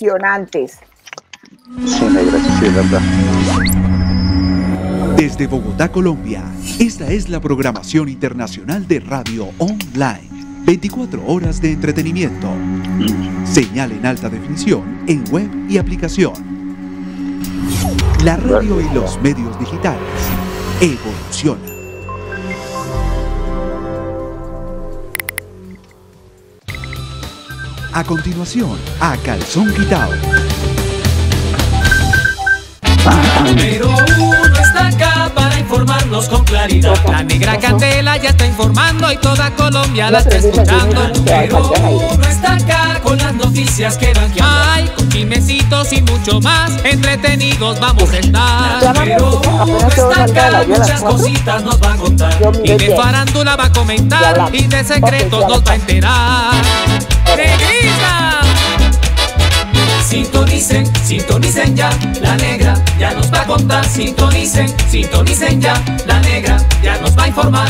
impresionantes. Sí, negra, sí, es verdad. Desde Bogotá, Colombia, esta es la programación internacional de Radio Online. 24 horas de entretenimiento. Señal en alta definición en web y aplicación. La radio y los medios digitales evolucionan. A continuación, a calzón quitado. Informarnos con claridad. La negra candela ya está informando y toda Colombia la está escuchando. Pero uno está acá con las noticias que van que Ay, con chismecitos y mucho más. Entretenidos vamos a estar. Pero uno está acá, muchas cositas nos va a contar. Y de farándula va a comentar. Y de secretos nos va a enterar. ¡Negrita! Sintonicen, sintonicen ya, la negra ya nos va a contar. Sintonicen, sintonicen ya, la negra ya nos va a informar.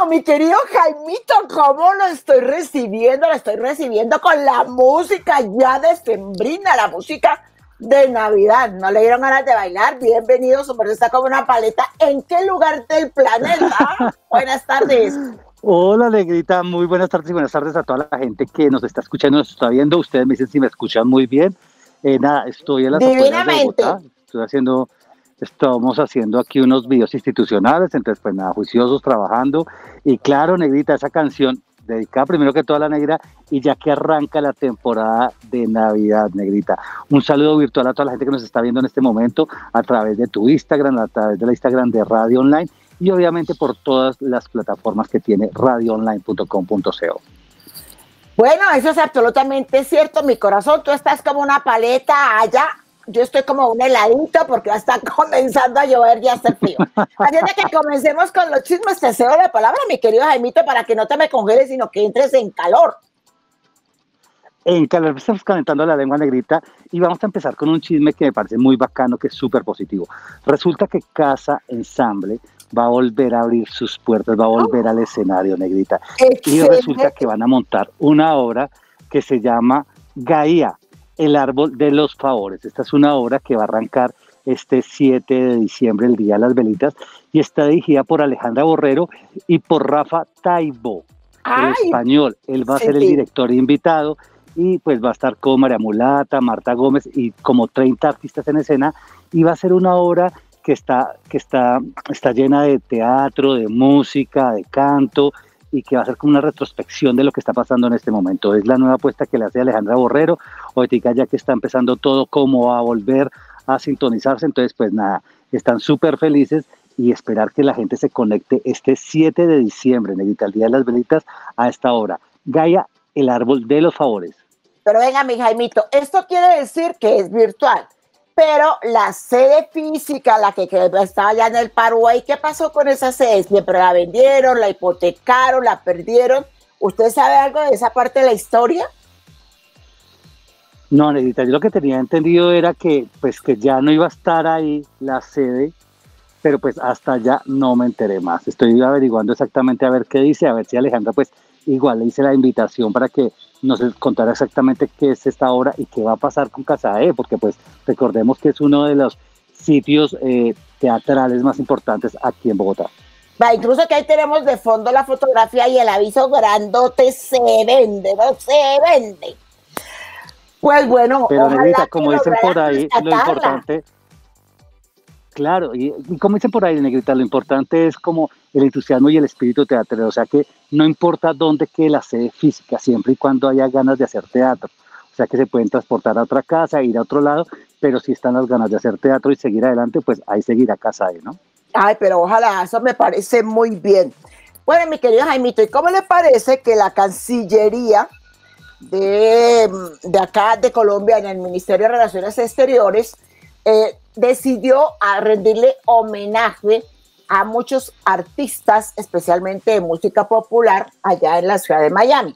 Oh, mi querido Jaimito, ¿cómo lo estoy recibiendo? Lo estoy recibiendo con la música ya decembrina, la música de Navidad. ¿No le dieron ganas de bailar? Bienvenido, su está como una paleta. ¿En qué lugar del planeta? Buenas tardes. Hola, Negrita, muy buenas tardes y buenas tardes a toda la gente que nos está escuchando, nos está viendo. Ustedes me dicen si me escuchan muy bien. Eh, nada, estoy en la Divinamente. Estoy haciendo, estamos haciendo aquí unos videos institucionales, entonces pues nada, juiciosos, trabajando. Y claro, Negrita, esa canción dedicada primero que toda la negra y ya que arranca la temporada de Navidad, negrita. Un saludo virtual a toda la gente que nos está viendo en este momento a través de tu Instagram, a través de la Instagram de Radio Online y obviamente por todas las plataformas que tiene radioonline.com.co. Bueno, eso es absolutamente cierto, mi corazón, tú estás como una paleta allá yo estoy como un heladito porque ya está comenzando a llover y a hacer frío. Así de que comencemos con los chismes, te cedo la palabra, mi querido Jaimito, para que no te me congeles, sino que entres en calor. En calor, estamos calentando la lengua negrita y vamos a empezar con un chisme que me parece muy bacano, que es súper positivo. Resulta que Casa Ensamble va a volver a abrir sus puertas, va a volver al escenario negrita. Y resulta que van a montar una obra que se llama Gaia, el árbol de los favores. Esta es una obra que va a arrancar este 7 de diciembre, el Día de las Velitas, y está dirigida por Alejandra Borrero y por Rafa Taibo, el español. Él va a ser el director invitado y pues va a estar con María Mulata, Marta Gómez y como 30 artistas en escena y va a ser una obra que está, que está, está llena de teatro, de música, de canto, y que va a ser como una retrospección de lo que está pasando en este momento. Es la nueva apuesta que le hace Alejandra Borrero, ahorita ya que está empezando todo, cómo va a volver a sintonizarse, entonces pues nada, están súper felices y esperar que la gente se conecte este 7 de diciembre, en el Día de las Velitas, a esta hora. Gaia, el árbol de los favores. Pero venga, mi Jaimito, esto quiere decir que es virtual pero la sede física, la que, estaba allá en el Paraguay, ¿qué pasó con esa sede? ¿Siempre la vendieron, la hipotecaron, la perdieron? ¿Usted sabe algo de esa parte de la historia? No, Nedita, yo lo que tenía entendido era que pues que ya no iba a estar ahí la sede, pero pues hasta ya no me enteré más. Estoy averiguando exactamente a ver qué dice, a ver si Alejandra pues igual le hice la invitación para que nos contará exactamente qué es esta obra y qué va a pasar con Casae, porque pues recordemos que es uno de los sitios eh, teatrales más importantes aquí en Bogotá. Va, incluso que ahí tenemos de fondo la fotografía y el aviso grandote se vende, no se vende. Pues bueno, pero como dicen por ahí, lo importante Claro, y, como dicen por ahí, Negrita, lo importante es como el entusiasmo y el espíritu teatral, o sea que no importa dónde quede la sede física, siempre y cuando haya ganas de hacer teatro. O sea que se pueden transportar a otra casa, ir a otro lado, pero si están las ganas de hacer teatro y seguir adelante, pues ahí seguirá casa ahí, ¿no? Ay, pero ojalá, eso me parece muy bien. Bueno, mi querido Jaimito, ¿y cómo le parece que la Cancillería de, de acá de Colombia, en el Ministerio de Relaciones Exteriores, eh, decidió a rendirle homenaje a muchos artistas, especialmente de música popular, allá en la ciudad de Miami.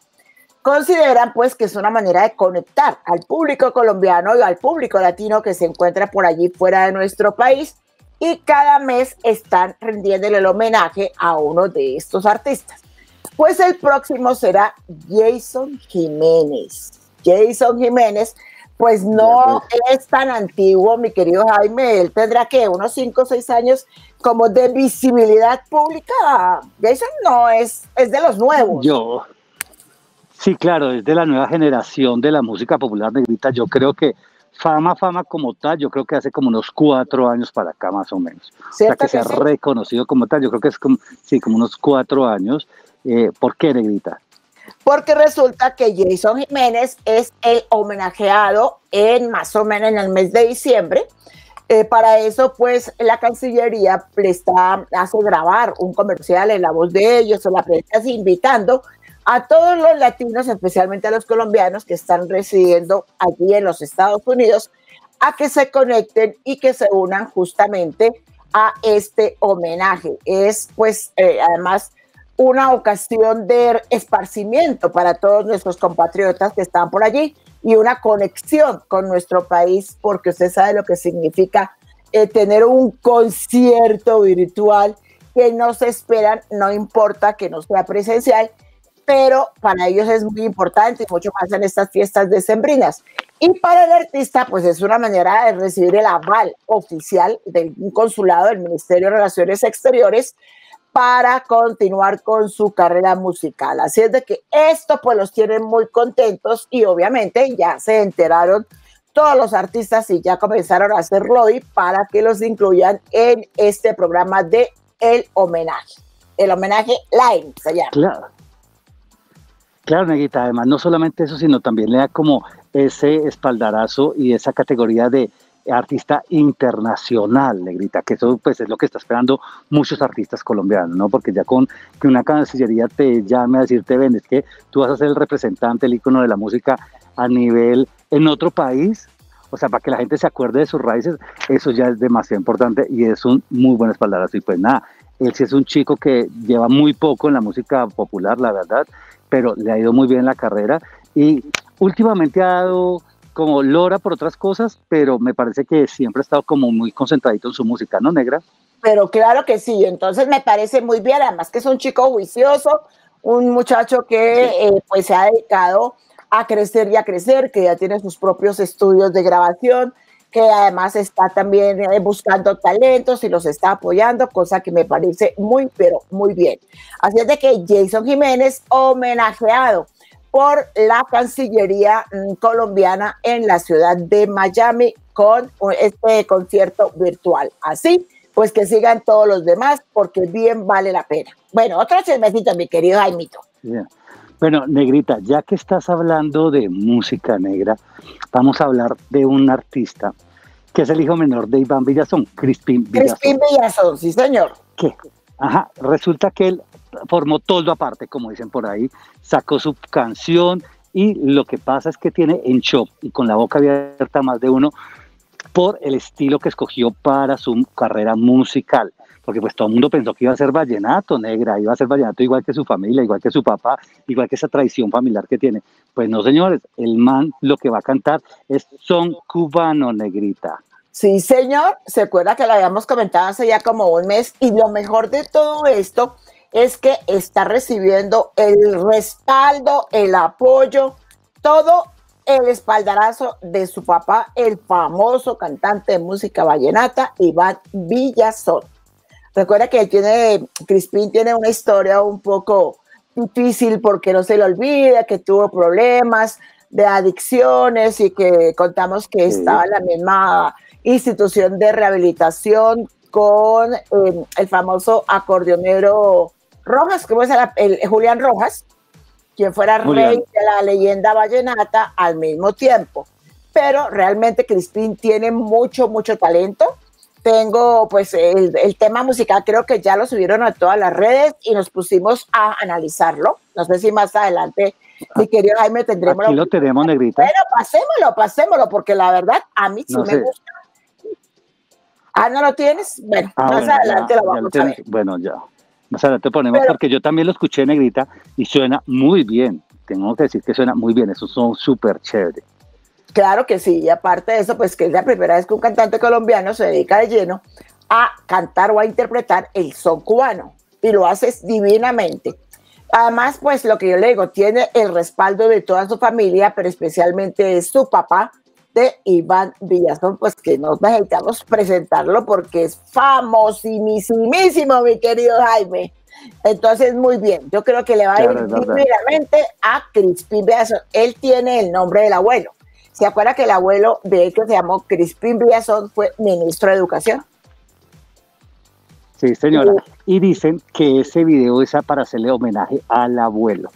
Consideran pues que es una manera de conectar al público colombiano y al público latino que se encuentra por allí fuera de nuestro país y cada mes están rendiéndole el homenaje a uno de estos artistas. Pues el próximo será Jason Jiménez. Jason Jiménez, pues no es tan antiguo, mi querido Jaime, él tendrá que unos 5 o 6 años como de visibilidad pública. Jason no es, es de los nuevos. Yo, sí, claro, es de la nueva generación de la música popular negrita. Yo creo que fama, fama como tal, yo creo que hace como unos cuatro años para acá más o menos. O sea, que, se ha reconocido como tal, yo creo que es como, sí, como unos cuatro años. Eh, ¿Por qué, Negrita? Porque resulta que Jason Jiménez es el homenajeado en más o menos en el mes de diciembre. Eh, para eso, pues, la Cancillería le está, hace grabar un comercial en la voz de ellos o la prensa invitando a todos los latinos, especialmente a los colombianos que están residiendo allí en los Estados Unidos, a que se conecten y que se unan justamente a este homenaje. Es pues eh, además una ocasión de esparcimiento para todos nuestros compatriotas que están por allí y una conexión con nuestro país, porque usted sabe lo que significa eh, tener un concierto virtual que no se esperan, no importa que no sea presencial, pero para ellos es muy importante y mucho más en estas fiestas decembrinas. Y para el artista, pues es una manera de recibir el aval oficial del consulado del Ministerio de Relaciones Exteriores para continuar con su carrera musical. Así es de que esto pues los tiene muy contentos y obviamente ya se enteraron todos los artistas y ya comenzaron a hacer lobby para que los incluyan en este programa de el homenaje. El homenaje Line se. Claro. Claro, Neguita, además no solamente eso, sino también le da como ese espaldarazo y esa categoría de artista internacional, Negrita, que eso pues es lo que está esperando muchos artistas colombianos, ¿no? Porque ya con que una cancillería te llame a decirte, ven, es que tú vas a ser el representante, el ícono de la música a nivel en otro país, o sea, para que la gente se acuerde de sus raíces, eso ya es demasiado importante y es un muy buen espaldarazo. Y pues nada, él sí es un chico que lleva muy poco en la música popular, la verdad, pero le ha ido muy bien la carrera y últimamente ha dado como lora por otras cosas, pero me parece que siempre ha estado como muy concentradito en su música, ¿no, negra? Pero claro que sí, entonces me parece muy bien, además que es un chico juicioso, un muchacho que eh, pues se ha dedicado a crecer y a crecer, que ya tiene sus propios estudios de grabación, que además está también eh, buscando talentos y los está apoyando, cosa que me parece muy, pero muy bien. Así es de que Jason Jiménez, homenajeado por la Cancillería mm, colombiana en la ciudad de Miami con este concierto virtual. Así, pues que sigan todos los demás porque bien vale la pena. Bueno, otro chismecito, mi querido Jaimito. Bueno, Negrita, ya que estás hablando de música negra, vamos a hablar de un artista que es el hijo menor de Iván Villazón, Crispín Villazón. Crispín Villazón, sí señor. ¿Qué? Ajá, resulta que él formó todo aparte, como dicen por ahí, sacó su canción y lo que pasa es que tiene en shock y con la boca abierta más de uno por el estilo que escogió para su carrera musical porque pues todo el mundo pensó que iba a ser vallenato negra, iba a ser vallenato igual que su familia, igual que su papá, igual que esa tradición familiar que tiene. Pues no, señores, el man lo que va a cantar es son cubano negrita. Sí, señor, se acuerda que lo habíamos comentado hace ya como un mes y lo mejor de todo esto es que está recibiendo el respaldo, el apoyo, todo el espaldarazo de su papá, el famoso cantante de música vallenata, Iván Villazón. Recuerda que tiene, Crispín tiene una historia un poco difícil porque no se le olvida que tuvo problemas de adicciones y que contamos que estaba en la misma institución de rehabilitación con em, el famoso acordeonero Rojas, como es el, Julián Rojas, quien fuera rey de la leyenda vallenata al mismo tiempo. Pero realmente Crispín tiene mucho, mucho talento tengo pues el, tema musical, creo que ya lo subieron a todas las redes y nos pusimos a analizarlo. No sé si más adelante, mi querido Jaime, tendremos... Aquí lo tenemos, negrita. Bueno, pasémoslo, pasémoslo, porque la verdad a mí sí me gusta. Ah, ¿no lo tienes? Bueno, ah, más adelante lo vamos a ver. Bueno, ya. Más adelante ponemos, porque yo también lo escuché, negrita, y suena muy bien. Tengo que decir que suena muy bien, eso son súper chévere. Claro que sí, y aparte de eso, pues que es la primera vez que un cantante colombiano se dedica de lleno a cantar o a interpretar el son cubano y lo haces divinamente. Además, pues lo que yo le digo, tiene el respaldo de toda su familia, pero especialmente de su papá, de Iván Villazón, pues que nos necesitamos presentarlo porque es famosísimo, mi querido Jaime. Entonces, muy bien, yo creo que le va a ir primeramente a Crispín Villazón. Él tiene el nombre del abuelo. ¿Se acuerda que el abuelo de él que se llamó Crispín Villazón fue ministro de Educación? Sí, señora. Y dicen que ese video es para hacerle homenaje al abuelo.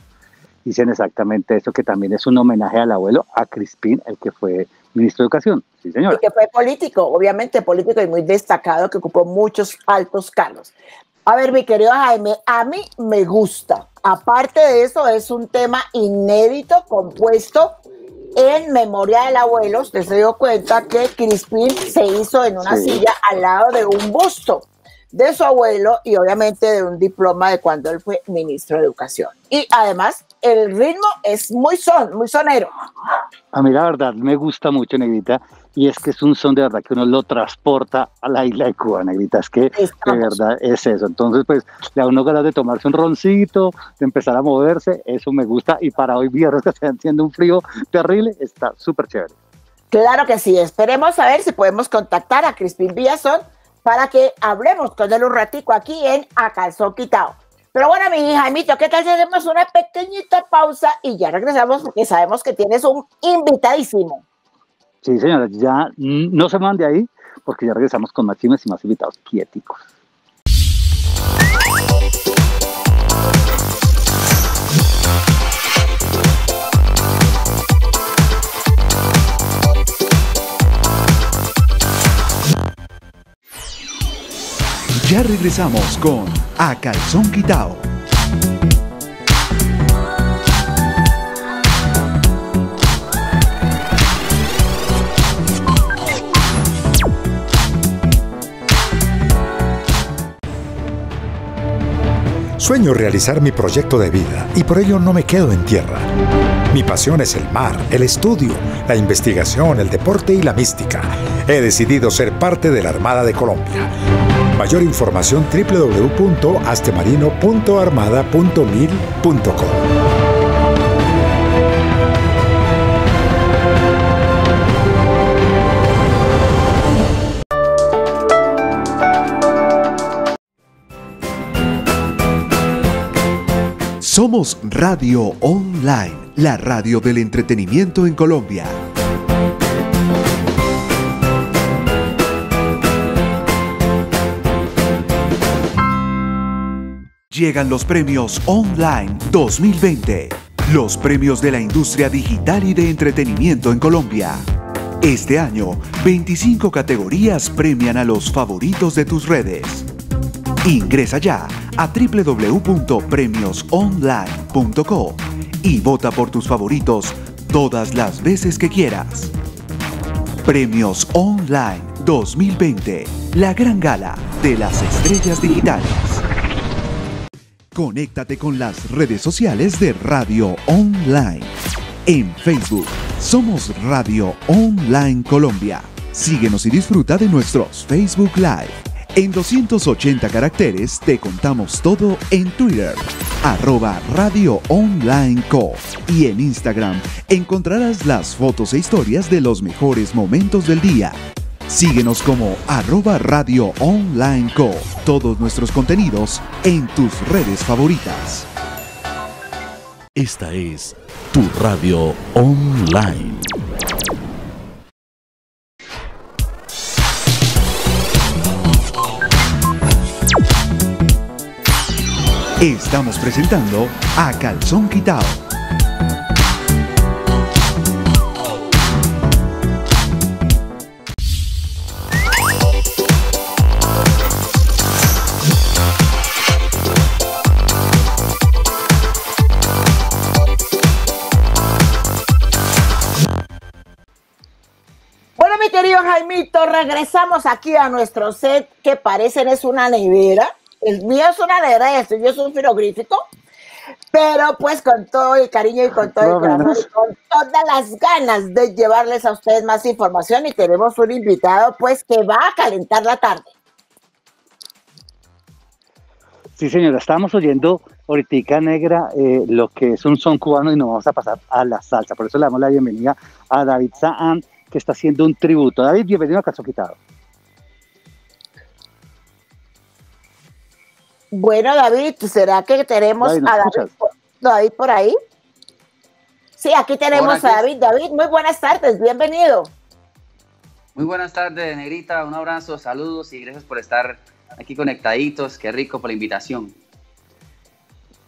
Dicen exactamente eso, que también es un homenaje al abuelo, a Crispín, el que fue ministro de Educación. Sí, señora. Y que fue político, obviamente político y muy destacado, que ocupó muchos altos cargos. A ver, mi querido Jaime, a mí me gusta. Aparte de eso, es un tema inédito, compuesto en memoria del abuelo. Usted se dio cuenta que Crispín se hizo en una silla al lado de un busto de su abuelo y obviamente de un diploma de cuando él fue ministro de Educación. Y además el ritmo es muy son, muy sonero. A mí la verdad me gusta mucho, Negrita, y es que es un son de verdad que uno lo transporta a la isla de Cuba, Negrita, es que de verdad es eso. Entonces, pues, le da uno ganas de tomarse un roncito, de empezar a moverse, eso me gusta, y para hoy viernes que está haciendo un frío terrible, está súper chévere. Claro que sí, esperemos a ver si podemos contactar a Crispín Villazón para que hablemos con él un ratico aquí en A Calzón Quitado. Pero bueno, mi hija, Jaimito, ¿qué tal si hacemos una pequeñita pausa y ya regresamos porque sabemos que tienes un invitadísimo? Sí, señora, ya no se mande ahí porque ya regresamos con más chimes y más invitados quiéticos. Ya regresamos con A Calzón Quitao. Sueño realizar mi proyecto de vida y por ello no me quedo en tierra. Mi pasión es el mar, el estudio, la investigación, el deporte y la mística. He decidido ser parte de la Armada de Colombia Mayor información www.astemarino.armada.mil.com. Somos Radio Online, la radio del entretenimiento en Colombia. Llegan los premios Online 2020, los premios de la industria digital y de entretenimiento en Colombia. Este año, 25 categorías premian a los favoritos de tus redes. Ingresa ya a www.premiosonline.co y vota por tus favoritos todas las veces que quieras. Premios Online 2020, la gran gala de las estrellas digitales. Conéctate con las redes sociales de Radio Online. En Facebook somos Radio Online Colombia. Síguenos y disfruta de nuestros Facebook Live. En 280 caracteres te contamos todo en Twitter, arroba Radio Online Co. Y en Instagram encontrarás las fotos e historias de los mejores momentos del día Síguenos como arroba Radio Online Co. Todos nuestros contenidos en tus redes favoritas. Esta es tu radio online. Estamos presentando a Calzón Quitao regresamos aquí a nuestro set que parecen es una nevera. El mío es una nevera y el tuyo es un frigorífico. Pero pues con todo el cariño y con todo el con todas las ganas de llevarles a ustedes más información y tenemos un invitado pues que va a calentar la tarde. Sí, señora, estábamos oyendo ahorita negra eh, lo que es un son cubano y nos vamos a pasar a la salsa. Por eso le damos la bienvenida a David Saan, que está haciendo un tributo. David, bienvenido a Caso Quitado. Bueno, David, ¿será que tenemos a David, David, por ahí? Sí, aquí tenemos a David. David, muy buenas tardes, bienvenido. Muy buenas tardes, Negrita, un abrazo, saludos y gracias por estar aquí conectaditos, qué rico por la invitación.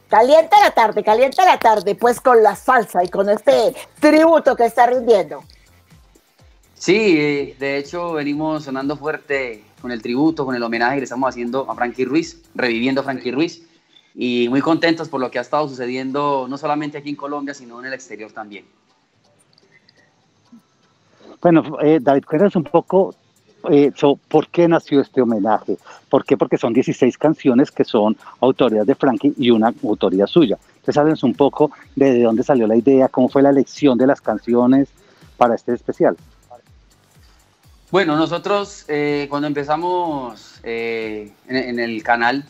Caliente la tarde, caliente la tarde, pues con la salsa y con este tributo que está rindiendo. Sí, de hecho venimos sonando fuerte con el tributo, con el homenaje que estamos haciendo a Frankie Ruiz, reviviendo a Frankie Ruiz, y muy contentos por lo que ha estado sucediendo no solamente aquí en Colombia, sino en el exterior también. Bueno, eh, David, cuéntanos un poco eh, por qué nació este homenaje. ¿Por qué? Porque son 16 canciones que son autoría de Frankie y una autoría suya. Entonces, háblenos un poco de, dónde salió la idea, cómo fue la elección de las canciones para este especial. Bueno, nosotros eh, cuando empezamos en, en, el canal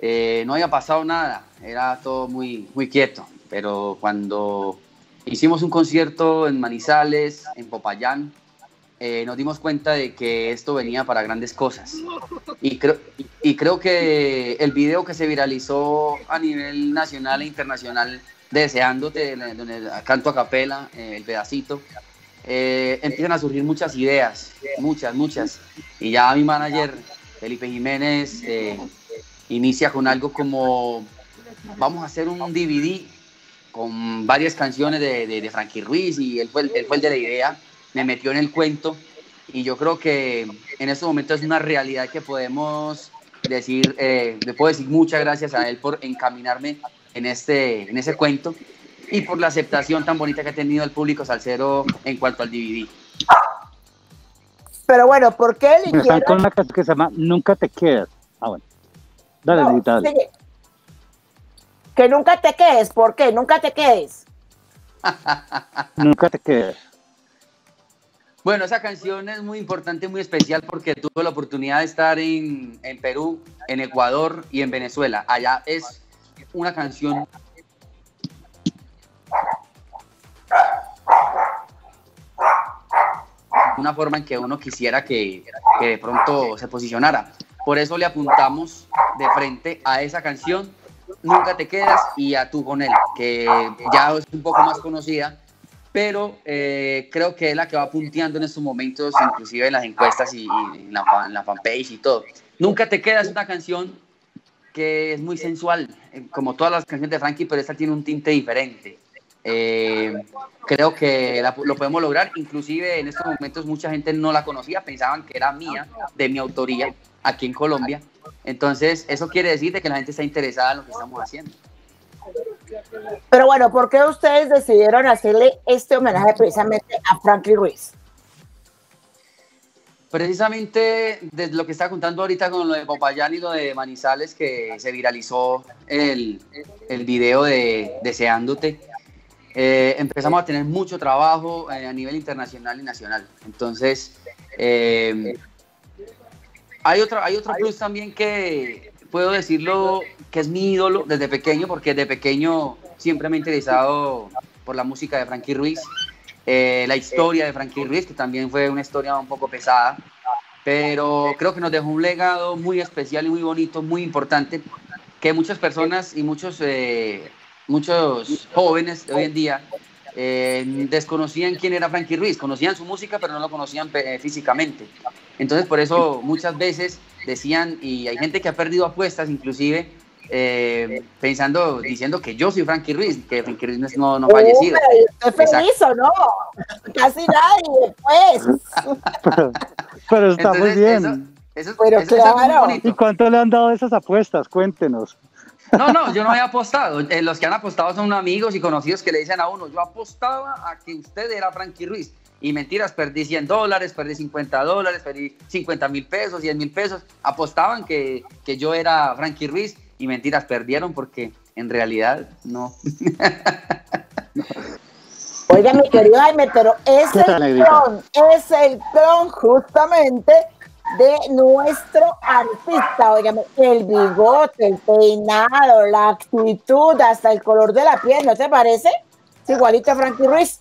no había pasado nada, era todo muy, muy quieto, pero cuando Hicimos un concierto en Manizales, en Popayán. Eh, nos dimos cuenta de que esto venía para grandes cosas. Y, creo, y creo que el video que se viralizó a nivel nacional e internacional, Deseándote, donde canto a capela, eh, el pedacito, eh, empiezan a surgir muchas ideas, muchas, muchas. Y ya mi manager, Felipe Jiménez, inicia con algo como, vamos a hacer un DVD con varias canciones de, de, Frankie Ruiz y él fue, el, él fue el de la idea, me metió en el cuento y yo creo que en este momento es una realidad que podemos decir, eh, le puedo decir muchas gracias a él por encaminarme en, este, en ese cuento y por la aceptación tan bonita que ha tenido el público salsero en cuanto al DVD. Pero bueno, ¿por qué eligieron? con una canción que se llama Nunca te quedas. Ah, bueno. Dale, no, dale. Que nunca te quedes, ¿por qué? Nunca te quedes. nunca te quedes. Bueno, esa canción es muy importante, muy especial porque tuve la oportunidad de estar en, en Perú, en Ecuador y en Venezuela. Allá es una canción una forma en que uno quisiera que, de pronto se posicionara. Por eso le apuntamos de frente a esa canción Nunca te quedas y a tú con él, que ya es un poco más conocida, pero eh, creo que es la que va punteando en estos momentos, inclusive en las encuestas y, en, la, fanpage y todo. Nunca te quedas una canción que es muy sensual, eh, como todas las canciones de Frankie, pero esta tiene un tinte diferente. Eh, creo que lo podemos lograr, inclusive en estos momentos mucha gente no la conocía, pensaban que era mía, de mi autoría, aquí en Colombia, entonces, eso quiere decir que la gente está interesada en lo que estamos haciendo. Pero bueno, ¿por qué ustedes decidieron hacerle este homenaje precisamente a Frankie Ruiz? Precisamente desde lo que está contando ahorita con lo de Popayán y lo de Manizales, que se viralizó el, el video de Deseándote, eh, empezamos a tener mucho trabajo eh, a nivel internacional y nacional. Entonces, eh, hay otro, hay otro plus también que puedo decirlo que es mi ídolo desde pequeño, porque desde pequeño siempre me he interesado por la música de Frankie Ruiz, la historia de Frankie Ruiz, que también fue una historia un poco pesada, pero creo que nos dejó un legado muy especial y muy bonito, muy importante, que muchas personas y muchos, muchos jóvenes de hoy en día eh, desconocían quién era Frankie Ruiz, conocían su música, pero no lo conocían físicamente. Entonces, por eso muchas veces decían, y hay gente que ha perdido apuestas, inclusive, eh, pensando, diciendo que yo soy Frankie Ruiz, que Frankie Ruiz no, no, fallecido. Hizo, ¿no? Casi nadie, pues. pero, está muy bien. Eso, pero claro. ¿Y cuánto le han dado esas apuestas? Cuéntenos. No, no, yo no había apostado. Eh, los que han apostado son amigos y conocidos que le dicen a uno, yo apostaba a que usted era Frankie Ruiz. Y mentiras, perdí 100 dólares, perdí 50 dólares, perdí 50 mil pesos, 10 mil pesos. Apostaban que, que yo era Frankie Ruiz y mentiras, perdieron porque en realidad no. Oiga, mi querido Jaime, pero es el clon, es el clon justamente de nuestro artista. Óigame, el bigote, el peinado, la actitud, hasta el color de la piel, ¿no te parece? Es igualito a Frankie Ruiz.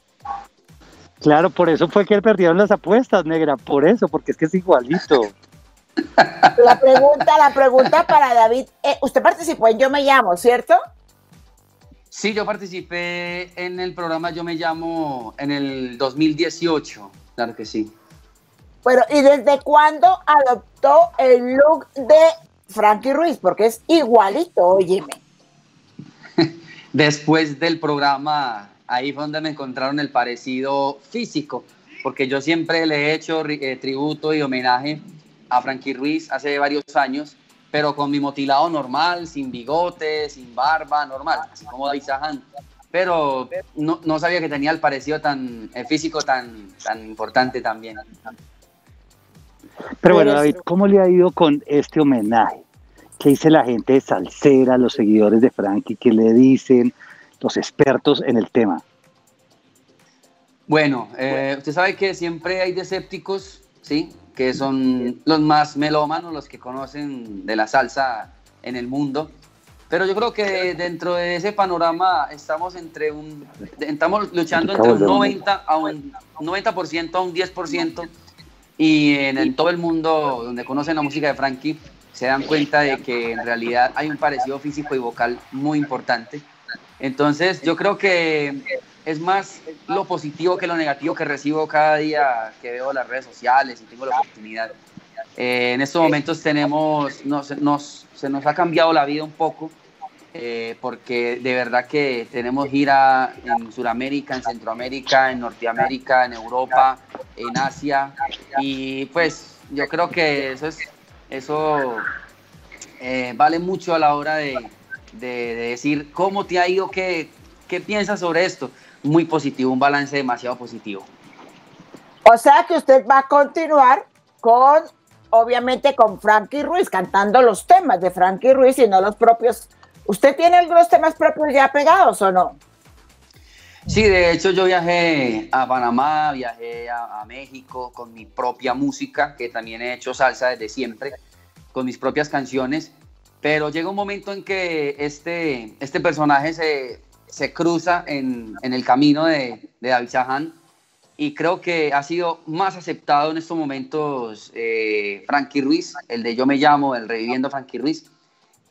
Claro, por eso fue que perdieron las apuestas, negra, por eso, porque es que es igualito. La pregunta, la pregunta para David, eh, usted participó en Yo Me Llamo, ¿cierto? Sí, yo participé en el programa Yo Me Llamo en el 2018, claro que sí. Bueno, ¿y desde cuándo adoptó el look de Frankie Ruiz? Porque es igualito, óyeme. Después del programa, ahí fue donde me encontraron el parecido físico, porque yo siempre le he hecho eh, tributo y homenaje a Frankie Ruiz hace varios años, pero con mi motilado normal, sin bigote, sin barba, normal, así como David Sahan. Pero no, no, sabía que tenía el parecido tan el físico tan, tan importante también. Pero bueno, David, ¿cómo le ha ido con este homenaje? ¿Qué dice la gente de Salsera, los seguidores de Frankie? ¿Qué le dicen los expertos en el tema? Bueno, eh, usted sabe que siempre hay escépticos, ¿sí? Que son los más melómanos, los que conocen de la salsa en el mundo. Pero yo creo que dentro de ese panorama estamos entre un estamos luchando entre un 90 a un 90% a un 10% y en, todo el mundo donde conocen la música de Frankie se dan cuenta de que en realidad hay un parecido físico y vocal muy importante. Entonces yo creo que es más lo positivo que lo negativo que recibo cada día que veo las redes sociales y tengo la oportunidad. Eh, en estos momentos tenemos, nos, nos, se nos ha cambiado la vida un poco eh, porque de verdad que tenemos gira en Sudamérica, en Centroamérica, en Norteamérica, en Europa, en Asia, y pues yo creo que eso, es, eso eh, vale mucho a la hora de, decir cómo te ha ido, qué, qué piensas sobre esto. Muy positivo, un balance demasiado positivo. O sea que usted va a continuar con, obviamente, con Frankie Ruiz, cantando los temas de Frankie Ruiz y no los propios ¿Usted tiene algunos temas propios ya pegados o no? Sí, de hecho yo viajé a Panamá, viajé a, México con mi propia música, que también he hecho salsa desde siempre, con mis propias canciones, pero llega un momento en que este, este personaje se, se cruza en, en, el camino de, de David Sahan y creo que ha sido más aceptado en estos momentos eh, Frankie Ruiz, el de Yo Me Llamo, el Reviviendo Frankie Ruiz,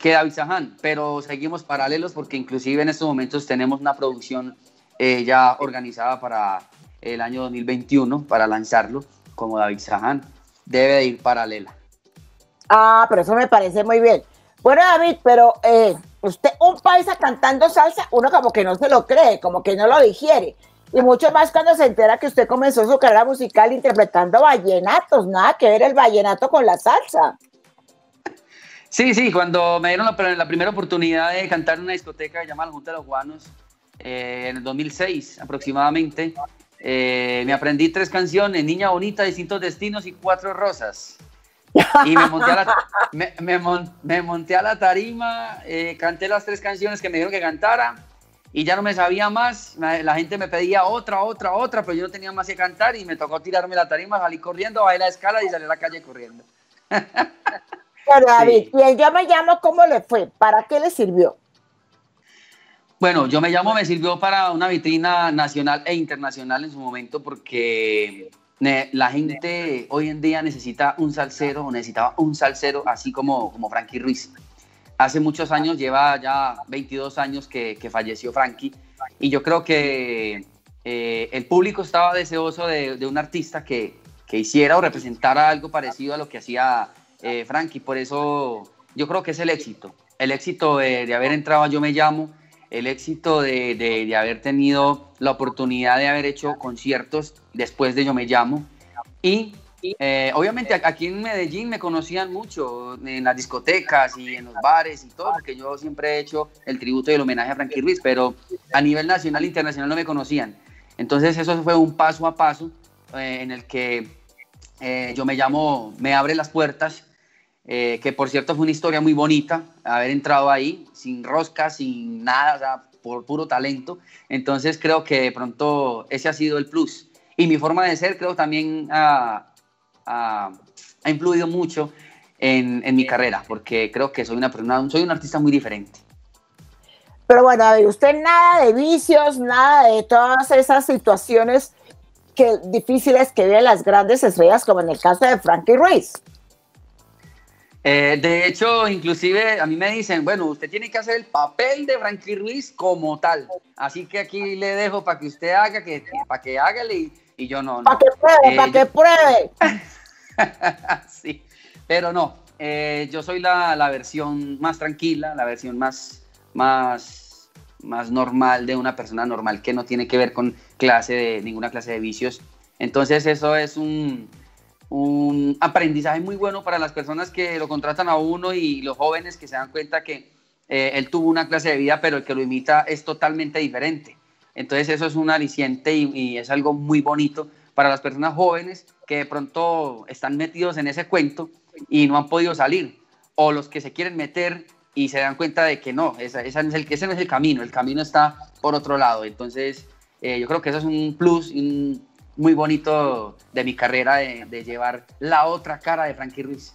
que David Sahan, pero seguimos paralelos porque inclusive en estos momentos tenemos una producción eh, ya organizada para el año 2021 para lanzarlo como David Sahan. Debe de ir paralela. Ah, pero eso me parece muy bien. Bueno, David, pero eh, usted, un paisa cantando salsa, uno como que no se lo cree, como que no lo digiere. Y mucho más cuando se entera que usted comenzó su carrera musical interpretando vallenatos, nada que ver el vallenato con la salsa. Sí, sí, cuando me dieron la, primera oportunidad de cantar en una discoteca llamada Junta de los Guanos, eh, en el 2006 aproximadamente, eh, me aprendí tres canciones, Niña Bonita, Distintos Destinos y Cuatro Rosas. Y me monté a la, me, monté a la tarima, eh, canté las tres canciones que me dijeron que cantara y ya no me sabía más. La gente me pedía otra, otra, otra, pero yo no tenía más que cantar y me tocó tirarme la tarima, salí corriendo, bajé la escala y salí a la calle corriendo. Pero David, y el Yo Me Llamo, ¿cómo le fue? ¿Para qué le sirvió? Bueno, Yo Me Llamo me sirvió para una vitrina nacional e internacional en su momento porque la gente hoy en día necesita un salsero o necesitaba un salsero así como, como Frankie Ruiz. Hace muchos años, lleva ya 22 años que, falleció Frankie y yo creo que eh, el público estaba deseoso de, de un artista que, que hiciera o representara algo parecido a lo que hacía eh, Frankie, por eso yo creo que es el éxito, el éxito de, haber entrado a Yo Me Llamo, el éxito de, haber tenido la oportunidad de haber hecho conciertos después de Yo Me Llamo. Y eh, obviamente aquí en Medellín me conocían mucho en las discotecas y en los bares y todo, porque yo siempre he hecho el tributo y el homenaje a Frankie Ruiz, pero a nivel nacional e internacional no me conocían. Entonces eso fue un paso a paso eh, en el que yo me llamo, me abre las puertas eh, que por cierto fue una historia muy bonita, haber entrado ahí sin roscas, sin nada, o sea, por puro talento. Entonces creo que de pronto ese ha sido el plus. Y mi forma de ser creo también ha, ha influido mucho en, en, mi carrera, porque creo que soy una persona, soy un artista muy diferente. Pero bueno, a ver, usted nada de vicios, nada de todas esas situaciones que, difíciles que viven las grandes estrellas, como en el caso de Frankie Ruiz. Eh, de hecho, inclusive a mí me dicen, bueno, usted tiene que hacer el papel de Frankie Ruiz como tal. Así que aquí le dejo para que usted haga, que, para que hágale y, y yo no. Para que pruebe, para eh, que pruebe. sí, pero no, eh, yo soy la, la, versión más tranquila, la versión más, más, más normal de una persona normal que no tiene que ver con clase de, ninguna clase de vicios. Entonces eso es un, un aprendizaje muy bueno para las personas que lo contratan a uno y los jóvenes que se dan cuenta que eh, él tuvo una clase de vida, pero el que lo imita es totalmente diferente. Entonces eso es un aliciente y, y, es algo muy bonito para las personas jóvenes que de pronto están metidos en ese cuento y no han podido salir, o los que se quieren meter y se dan cuenta de que no, esa, esa es el, ese no es el camino, el camino está por otro lado. Entonces eh, yo creo que eso es un plus, un, muy bonito de mi carrera de, de, llevar la otra cara de Frankie Ruiz.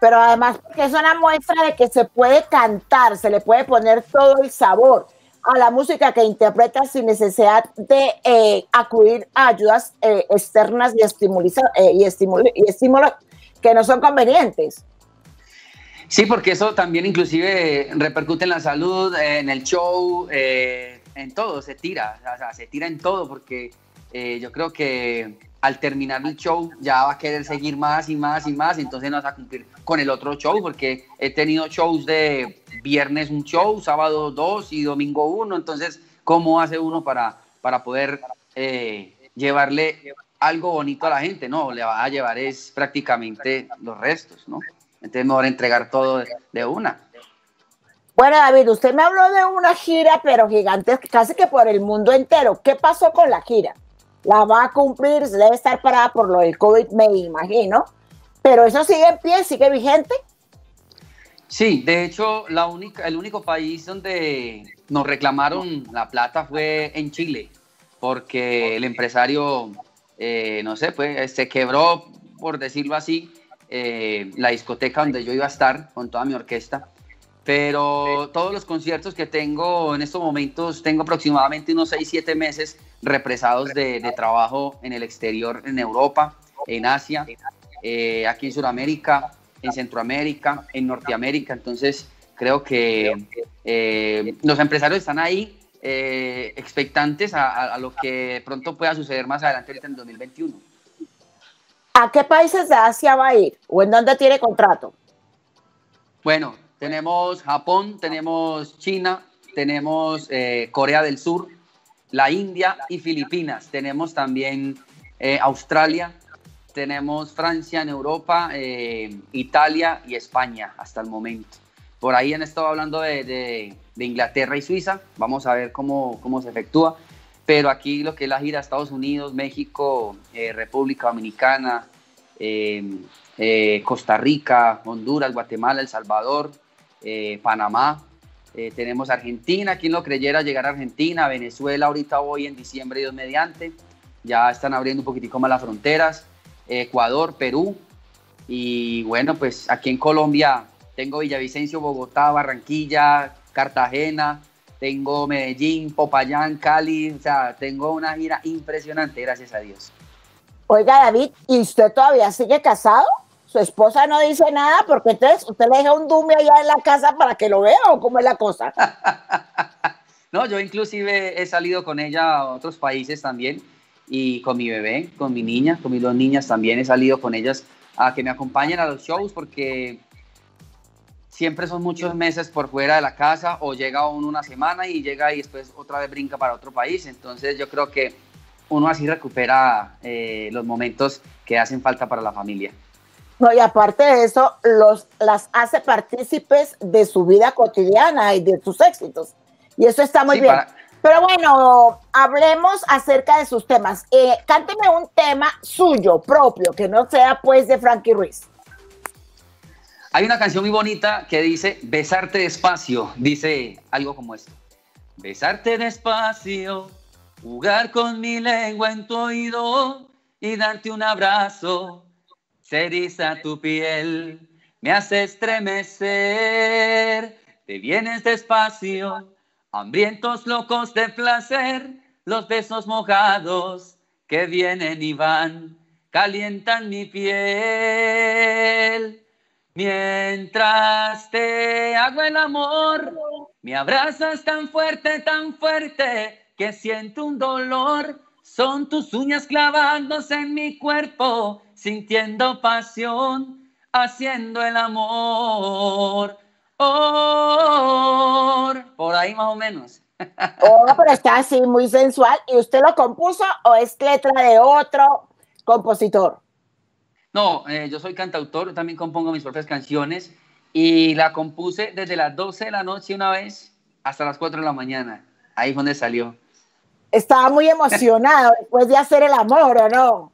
Pero además porque es una muestra de que se puede cantar, se le puede poner todo el sabor a la música que interpreta sin necesidad de eh, acudir a ayudas eh, externas y, eh, y, y estímulos que no son convenientes. Sí, porque eso también inclusive repercute en la salud, en el show, en todo, se tira, o sea, se tira en todo porque eh, yo creo que al terminar el show ya va a querer seguir más y más y más, entonces no vas a cumplir con el otro show, porque he tenido shows de viernes un show, sábado dos y domingo uno, entonces, ¿cómo hace uno para, para poder eh, llevarle algo bonito a la gente? No, le va a llevar es prácticamente los restos, ¿no? Entonces mejor entregar todo de, una. Bueno, David, usted me habló de una gira, pero gigantesca, casi que por el mundo entero. ¿Qué pasó con la gira? la va a cumplir, debe estar parada por lo del COVID, me imagino, pero eso sigue en pie, sigue vigente. Sí, de hecho, la única, el único país donde nos reclamaron la plata fue en Chile, porque el empresario, eh, no sé, pues se quebró, por decirlo así, eh, la discoteca donde yo iba a estar con toda mi orquesta. Pero todos los conciertos que tengo en estos momentos, tengo aproximadamente unos 6, 7 meses represados de, de, trabajo en el exterior, en Europa, en Asia, eh, aquí en Sudamérica, en Centroamérica, en Norteamérica. Entonces, creo que eh, los empresarios están ahí eh, expectantes a, a, lo que pronto pueda suceder más adelante ahorita en 2021. ¿A qué países de Asia va a ir? ¿O en dónde tiene contrato? Bueno, tenemos Japón, tenemos China, tenemos eh, Corea del Sur, la India y Filipinas. Tenemos también eh, Australia, tenemos Francia en Europa, eh, Italia y España hasta el momento. Por ahí han estado hablando de, de, de, Inglaterra y Suiza, vamos a ver cómo, cómo se efectúa. Pero aquí lo que es la gira Estados Unidos, México, eh, República Dominicana, eh, Costa Rica, Honduras, Guatemala, El Salvador, Panamá, eh, tenemos Argentina, quien lo creyera llegar a Argentina, Venezuela ahorita hoy en diciembre, Dios mediante, ya están abriendo un poquitico más las fronteras, Ecuador, Perú, y bueno, pues aquí en Colombia tengo Villavicencio, Bogotá, Barranquilla, Cartagena, tengo Medellín, Popayán, Cali, o sea, tengo una gira impresionante, gracias a Dios. Oiga, David, ¿y usted todavía sigue casado? su esposa no dice nada porque entonces usted le deja un dume allá en la casa para que lo vea o cómo es la cosa. no, yo inclusive he salido con ella a otros países también y con mi bebé, con mi niña, con mis dos niñas también he salido con ellas a que me acompañen a los shows porque siempre son muchos meses por fuera de la casa o llega uno una semana y llega y después otra vez brinca para otro país. Entonces yo creo que uno así recupera eh, los momentos que hacen falta para la familia. No, y aparte de eso, los, las hace partícipes de su vida cotidiana y de sus éxitos. Y eso está muy sí, bien. Para... Pero bueno, hablemos acerca de sus temas. Eh, cánteme un tema suyo, propio, que no sea pues de Frankie Ruiz. Hay una canción muy bonita que dice, besarte despacio, dice algo como esto. Besarte despacio, jugar con mi lengua en tu oído y darte un abrazo se eriza tu piel, me hace estremecer. Te vienes despacio, hambrientos locos de placer, los besos mojados que vienen y van, calientan mi piel. Mientras te hago el amor, me abrazas tan fuerte, tan fuerte, que siento un dolor. Son tus uñas clavándose en mi cuerpo, sintiendo pasión, haciendo el amor. Oh, por ahí más o menos. Oh, pero está así muy sensual. ¿Y usted lo compuso o es letra de otro compositor? No, eh, yo soy cantautor, también compongo mis propias canciones y la compuse desde las 12 de la noche una vez hasta las 4 de la mañana. Ahí es donde salió. Estaba muy emocionado después de hacer el amor, ¿o no?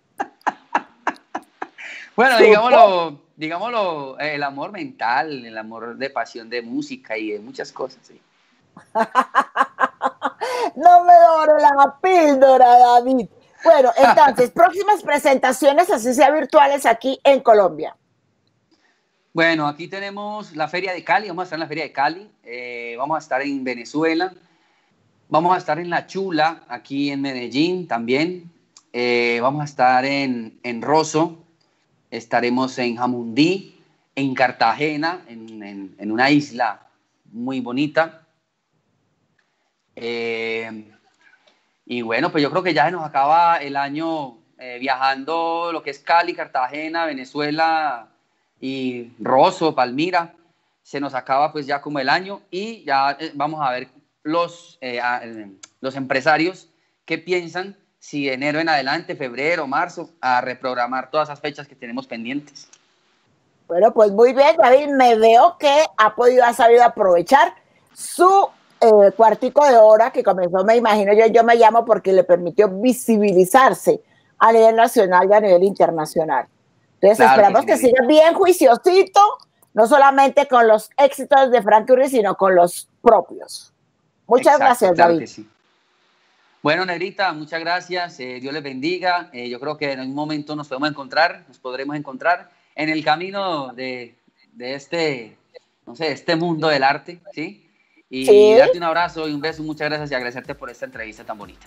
bueno, digámoslo, digámoslo, el amor mental, el amor de pasión de música y de muchas cosas, sí. no me dore la píldora, David. Bueno, entonces, próximas presentaciones, así sea virtuales, aquí en Colombia. Bueno, aquí tenemos la Feria de Cali, vamos a estar en la Feria de Cali, eh, vamos a estar en Venezuela, vamos a estar en La Chula, aquí en Medellín también, eh, vamos a estar en, en Rosso, estaremos en Jamundí, en Cartagena, en, en, una isla muy bonita. Eh, y bueno, pues yo creo que ya se nos acaba el año eh, viajando lo que es Cali, Cartagena, Venezuela y Rosso, Palmira. Se nos acaba pues ya como el año y ya eh, vamos a ver los, eh, los empresarios qué piensan si enero en adelante, febrero, marzo, a reprogramar todas esas fechas que tenemos pendientes. Bueno, pues muy bien, David, me veo que ha podido, ha sabido aprovechar su eh, cuartico de hora que comenzó, me imagino yo, yo me llamo porque le permitió visibilizarse a nivel nacional y a nivel internacional. Entonces esperamos que, siga bien juiciosito, no solamente con los éxitos de Frank Curry, sino con los propios. Muchas gracias, David. Bueno, Negrita, muchas gracias. Eh, Dios les bendiga. Eh, yo creo que en un momento nos podemos encontrar, nos podremos encontrar en el camino de, de este, no sé, este mundo del arte, ¿sí? Y darte un abrazo y un beso, muchas gracias y agradecerte por esta entrevista tan bonita.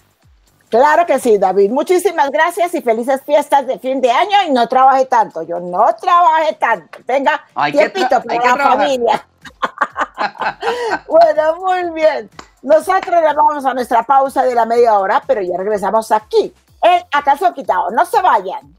Claro que sí, David. Muchísimas gracias y felices fiestas de fin de año y no trabaje tanto. Yo no trabaje tanto. Tenga tiempito para la familia. bueno, muy bien. Nosotros le vamos a nuestra pausa de la media hora, pero ya regresamos aquí en Acaso Quitado. No se vayan.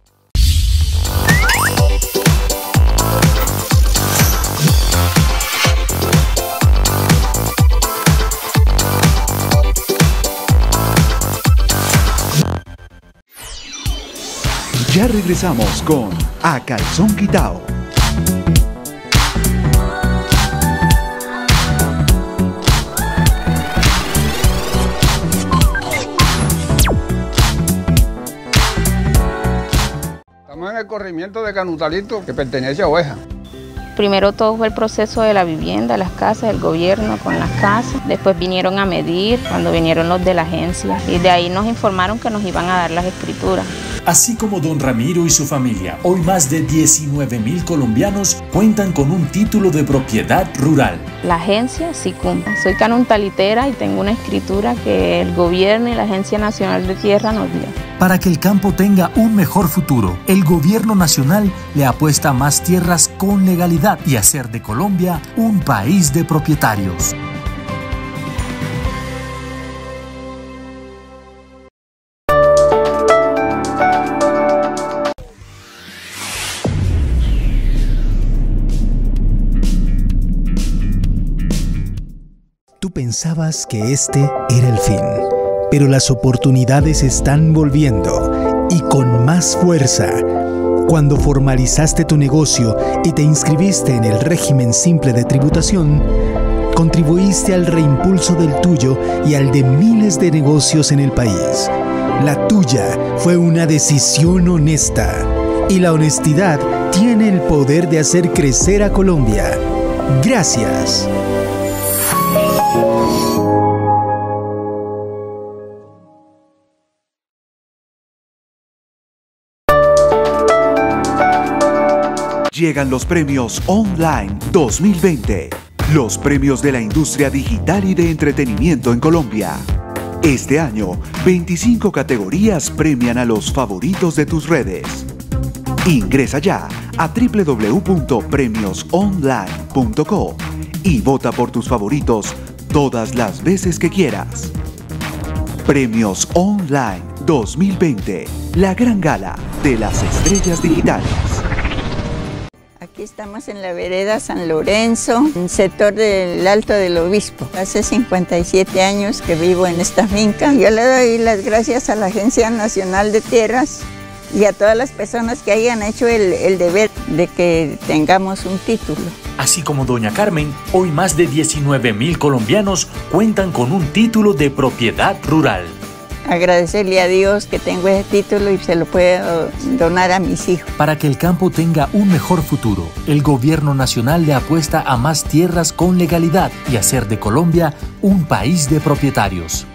Ya regresamos con A Calzón Quitao. Estamos en el corrimiento de Canutalito que pertenece a Oveja. Primero todo fue el proceso de la vivienda, las casas, el gobierno con las casas. Después vinieron a medir cuando vinieron los de la agencia y de ahí nos informaron que nos iban a dar las escrituras. Así como don Ramiro y su familia, hoy más de 19 mil colombianos cuentan con un título de propiedad rural. La agencia sí cumple. Soy canuntalitera y tengo una escritura que el gobierno y la Agencia Nacional de Tierra nos dio. Para que el campo tenga un mejor futuro, el gobierno nacional le apuesta más tierras con legalidad y hacer de Colombia un país de propietarios. pensabas que este era el fin, pero las oportunidades están volviendo y con más fuerza. Cuando formalizaste tu negocio y te inscribiste en el régimen simple de tributación, contribuiste al reimpulso del tuyo y al de miles de negocios en el país. La tuya fue una decisión honesta y la honestidad tiene el poder de hacer crecer a Colombia. Gracias. Llegan los premios Online 2020, los premios de la industria digital y de entretenimiento en Colombia. Este año, 25 categorías premian a los favoritos de tus redes. Ingresa ya a www.premiosonline.co y vota por tus favoritos todas las veces que quieras. Premios Online 2020, la gran gala de las estrellas digitales. Estamos en la vereda San Lorenzo, en el sector del Alto del Obispo. Hace 57 años que vivo en esta finca. Yo le doy las gracias a la Agencia Nacional de Tierras y a todas las personas que hayan hecho el, el deber de que tengamos un título. Así como Doña Carmen, hoy más de 19 mil colombianos cuentan con un título de propiedad rural. Agradecerle a Dios que tengo ese título y se lo puedo donar a mis hijos. Para que el campo tenga un mejor futuro, el gobierno nacional le apuesta a más tierras con legalidad y hacer de Colombia un país de propietarios.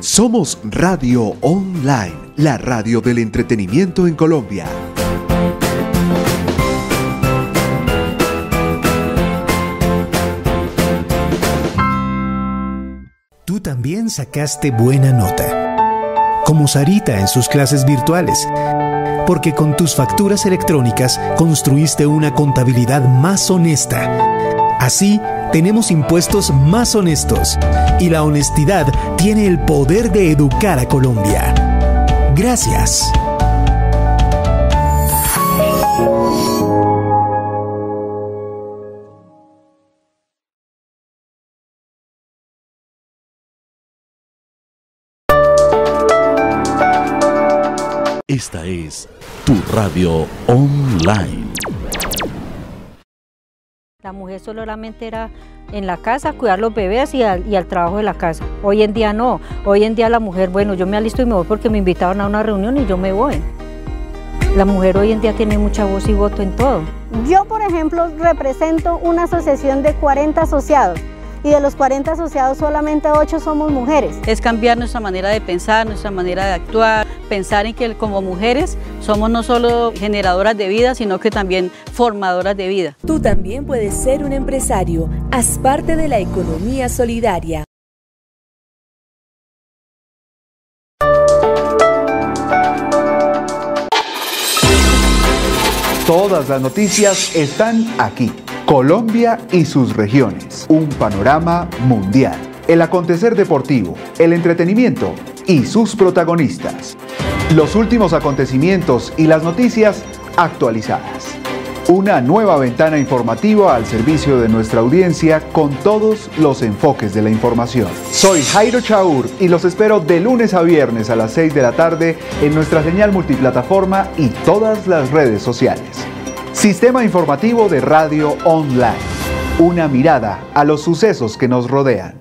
Somos Radio Online, la radio del entretenimiento en Colombia. También sacaste buena nota. Como Sarita en sus clases virtuales. Porque con tus facturas electrónicas construiste una contabilidad más honesta. Así, tenemos impuestos más honestos y la honestidad tiene el poder de educar a Colombia. Gracias. Esta es tu radio online. La mujer solamente era en la casa, cuidar los bebés y al, y al, trabajo de la casa. Hoy en día no. Hoy en día la mujer, bueno, yo me alisto y me voy porque me invitaron a una reunión y yo me voy. La mujer hoy en día tiene mucha voz y voto en todo. Yo, por ejemplo, represento una asociación de 40 asociados y de los 40 asociados solamente 8 somos mujeres. Es cambiar nuestra manera de pensar, nuestra manera de actuar, pensar en que como mujeres somos no solo generadoras de vida, sino que también formadoras de vida. Tú también puedes ser un empresario, haz parte de la economía solidaria. Todas las noticias están aquí. Colombia y sus regiones. Un panorama mundial. El acontecer deportivo, el entretenimiento y sus protagonistas. Los últimos acontecimientos y las noticias actualizadas. Una nueva ventana informativa al servicio de nuestra audiencia con todos los enfoques de la información. Soy Jairo Chaur y los espero de lunes a viernes a las 6 de la tarde en nuestra señal multiplataforma y todas las redes sociales. Sistema informativo de Radio Online. Una mirada a los sucesos que nos rodean.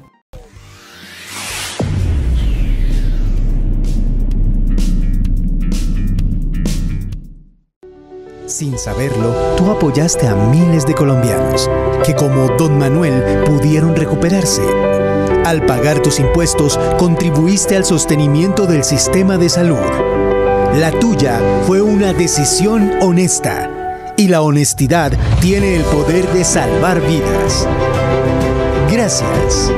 Sin saberlo, tú apoyaste a miles de colombianos que como Don Manuel pudieron recuperarse. Al pagar tus impuestos, contribuiste al sostenimiento del sistema de salud. La tuya fue una decisión honesta y la honestidad tiene el poder de salvar vidas. Gracias.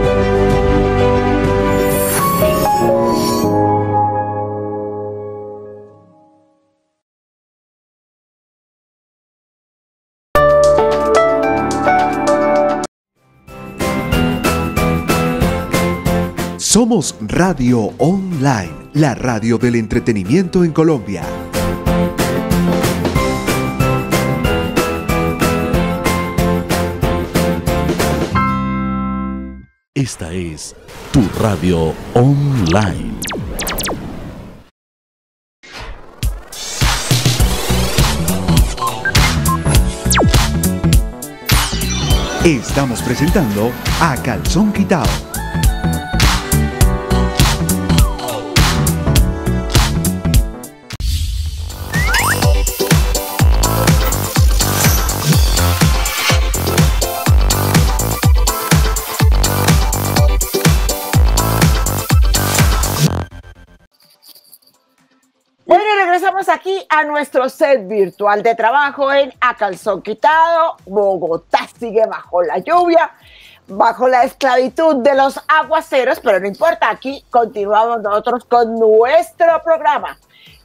Somos Radio Online, la radio del entretenimiento en Colombia. Esta es tu radio online. Estamos presentando a Calzón Quitao. Aquí a nuestro set virtual de trabajo en A Calzón Quitado. Bogotá sigue bajo la lluvia, bajo la esclavitud de los aguaceros, pero no importa, aquí continuamos nosotros con nuestro programa.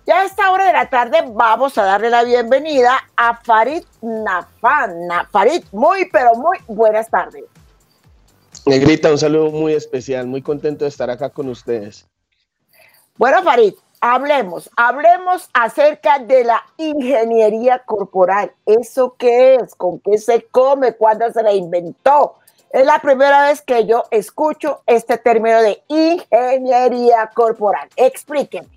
Ya a esta hora de la tarde vamos a darle la bienvenida a Farid Nafan. Farid, muy, pero muy buenas tardes. Negrita, un saludo muy especial, muy contento de estar acá con ustedes. Bueno, Farid, hablemos, hablemos acerca de la ingeniería corporal. ¿Eso qué es? ¿Con qué se come? ¿Cuándo se la inventó? Es la primera vez que yo escucho este término de ingeniería corporal. Explíqueme.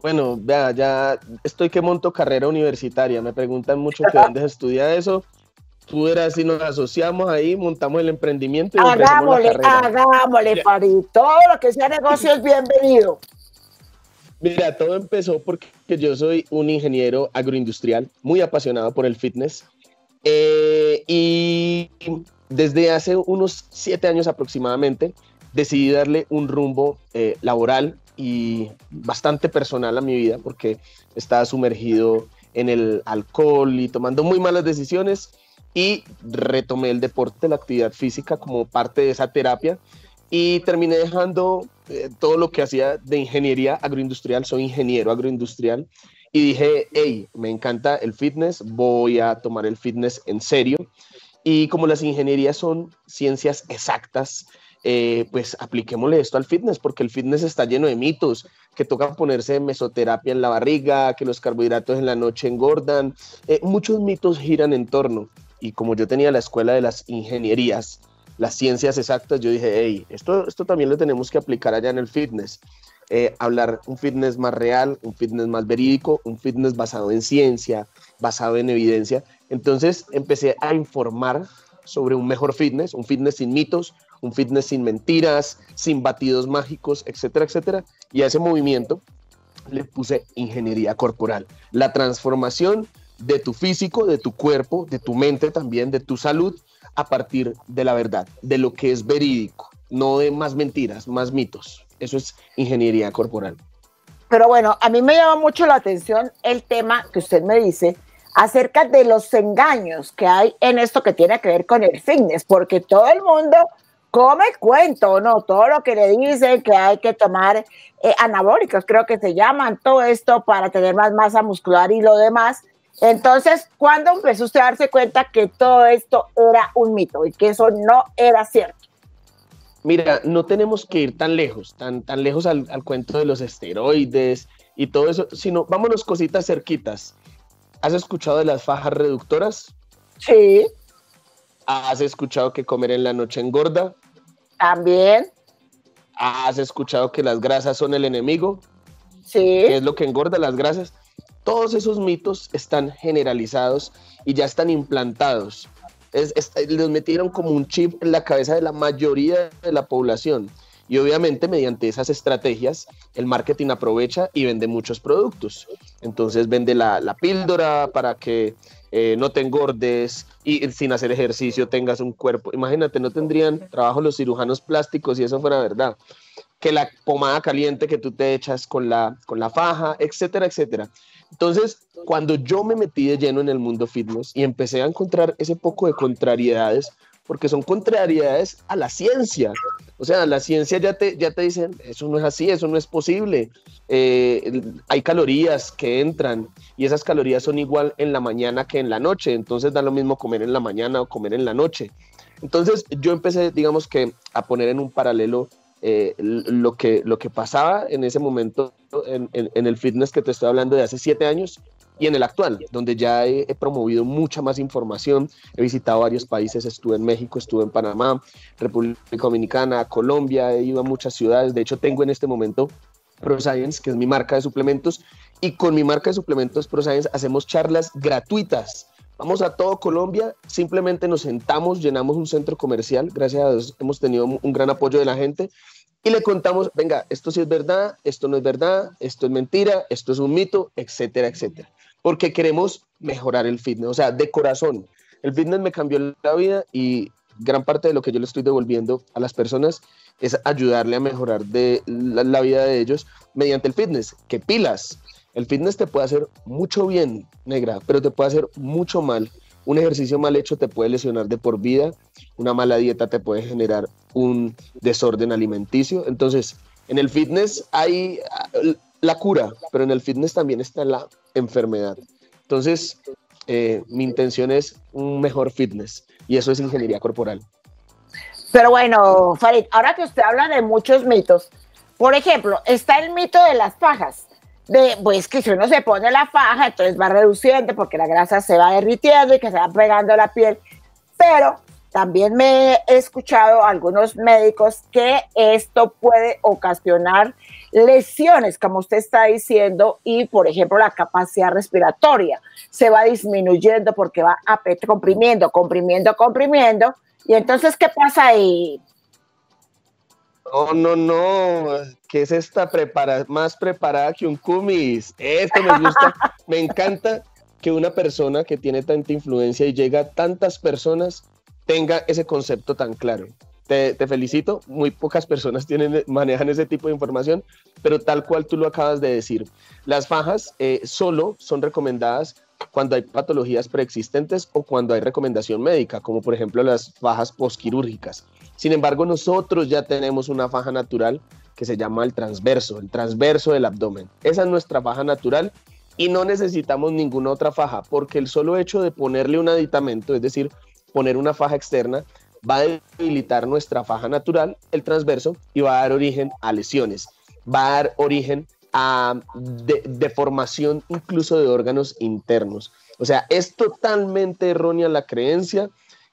Bueno, vea, ya estoy que monto carrera universitaria. Me preguntan mucho que dónde se estudia eso. Tú verás si nos asociamos ahí, montamos el emprendimiento. Y hagámosle, la hagámosle, Farid. Todo lo que sea negocio es bienvenido. Mira, todo empezó porque yo soy un ingeniero agroindustrial, muy apasionado por el fitness. Eh, y desde hace unos siete años aproximadamente decidí darle un rumbo eh, laboral y bastante personal a mi vida porque estaba sumergido en el alcohol y tomando muy malas decisiones y retomé el deporte, la actividad física como parte de esa terapia y terminé dejando eh, todo lo que hacía de ingeniería agroindustrial, soy ingeniero agroindustrial y dije, hey, me encanta el fitness, voy a tomar el fitness en serio y como las ingenierías son ciencias exactas, eh, pues apliquémosle esto al fitness, porque el fitness está lleno de mitos, que toca ponerse mesoterapia en la barriga, que los carbohidratos en la noche engordan. Eh, muchos mitos giran en torno. Y como yo tenía la escuela de las ingenierías, las ciencias exactas, yo dije, hey, esto, esto también lo tenemos que aplicar allá en el fitness. Eh, hablar un fitness más real, un fitness más verídico, un fitness basado en ciencia, basado en evidencia. Entonces empecé a informar sobre un mejor fitness, un fitness sin mitos, un fitness sin mentiras, sin batidos mágicos, etcétera, etcétera. Y a ese movimiento le puse ingeniería corporal, la transformación de tu físico, de tu cuerpo, de tu mente también, de tu salud, a partir de la verdad, de lo que es verídico, no de más mentiras, más mitos. Eso es ingeniería corporal. Pero bueno, a mí me llama mucho la atención el tema que usted me dice acerca de los engaños que hay en esto que tiene que ver con el fitness, porque todo el mundo come cuento, ¿no? Todo lo que le dicen que hay que tomar eh, anabólicos, creo que se llaman, todo esto para tener más masa muscular y lo demás. Entonces, ¿cuándo empezó usted a darse cuenta que todo esto era un mito y que eso no era cierto? Mira, no tenemos que ir tan lejos, tan, tan lejos al, al cuento de los esteroides y todo eso, sino vámonos cositas cerquitas. ¿Has escuchado de las fajas reductoras? Sí. ¿Has escuchado que comer en la noche engorda? También. ¿Has escuchado que las grasas son el enemigo? Sí. ¿Qué es lo que engorda las grasas? Todos esos mitos están generalizados y ya están implantados. los metieron como un chip en la cabeza de la mayoría de la población. Y obviamente mediante esas estrategias el marketing aprovecha y vende muchos productos. Entonces vende la, la píldora para que eh, no te engordes y sin hacer ejercicio tengas un cuerpo. Imagínate, no tendrían trabajo los cirujanos plásticos si eso fuera verdad. Que la pomada caliente que tú te echas con la, con la faja, etcétera, etcétera. Entonces, cuando yo me metí de lleno en el mundo fitness y empecé a encontrar ese poco de contrariedades, porque son contrariedades a la ciencia. O sea, la ciencia ya te, ya te dicen, eso no es así, eso no es posible. Eh, hay calorías que entran y esas calorías son igual en la mañana que en la noche, entonces da lo mismo comer en la mañana o comer en la noche. Entonces yo empecé, digamos que, a poner en un paralelo eh, lo, que, lo que pasaba en ese momento en, en, el fitness que te estoy hablando de hace siete años y en el actual, donde ya he, promovido mucha más información, he visitado varios países, estuve en México, estuve en Panamá, República Dominicana, Colombia, he ido a muchas ciudades, de hecho tengo en este momento ProScience, que es mi marca de suplementos, y con mi marca de suplementos ProScience hacemos charlas gratuitas. Vamos a todo Colombia, simplemente nos sentamos, llenamos un centro comercial, gracias a Dios hemos tenido un gran apoyo de la gente y le contamos, venga, esto sí es verdad, esto no es verdad, esto es mentira, esto es un mito, etcétera, etcétera porque queremos mejorar el fitness, o sea, de corazón. El fitness me cambió la vida y gran parte de lo que yo le estoy devolviendo a las personas es ayudarle a mejorar de la, vida de ellos mediante el fitness, que pilas. El fitness te puede hacer mucho bien, negra, pero te puede hacer mucho mal. Un ejercicio mal hecho te puede lesionar de por vida, una mala dieta te puede generar un desorden alimenticio. Entonces, en el fitness hay ah, la cura, pero en el fitness también está la enfermedad. Entonces, eh, mi intención es un mejor fitness y eso es ingeniería corporal. Pero bueno, Farid, ahora que usted habla de muchos mitos, por ejemplo, está el mito de las fajas de, pues que si uno se pone la faja, entonces va reduciendo porque la grasa se va derritiendo y que se va pegando la piel. Pero también me he escuchado a algunos médicos que esto puede ocasionar lesiones, como usted está diciendo, y por ejemplo la capacidad respiratoria se va disminuyendo porque va comprimiendo, comprimiendo, comprimiendo. Y entonces, ¿qué pasa ahí? No, no, no. ¿Qué es esta prepara más preparada que un cumis? Esto me gusta. me encanta que una persona que tiene tanta influencia y llega a tantas personas tenga ese concepto tan claro. Te, felicito, muy pocas personas tienen, manejan ese tipo de información, pero tal cual tú lo acabas de decir. Las fajas eh, solo son recomendadas cuando hay patologías preexistentes o cuando hay recomendación médica, como por ejemplo las fajas posquirúrgicas. Sin embargo, nosotros ya tenemos una faja natural que se llama el transverso, el transverso del abdomen. Esa es nuestra faja natural y no necesitamos ninguna otra faja porque el solo hecho de ponerle un aditamento, es decir, poner una faja externa, va a debilitar nuestra faja natural, el transverso, y va a dar origen a lesiones, va a dar origen a deformación incluso de órganos internos. O sea, es totalmente errónea la creencia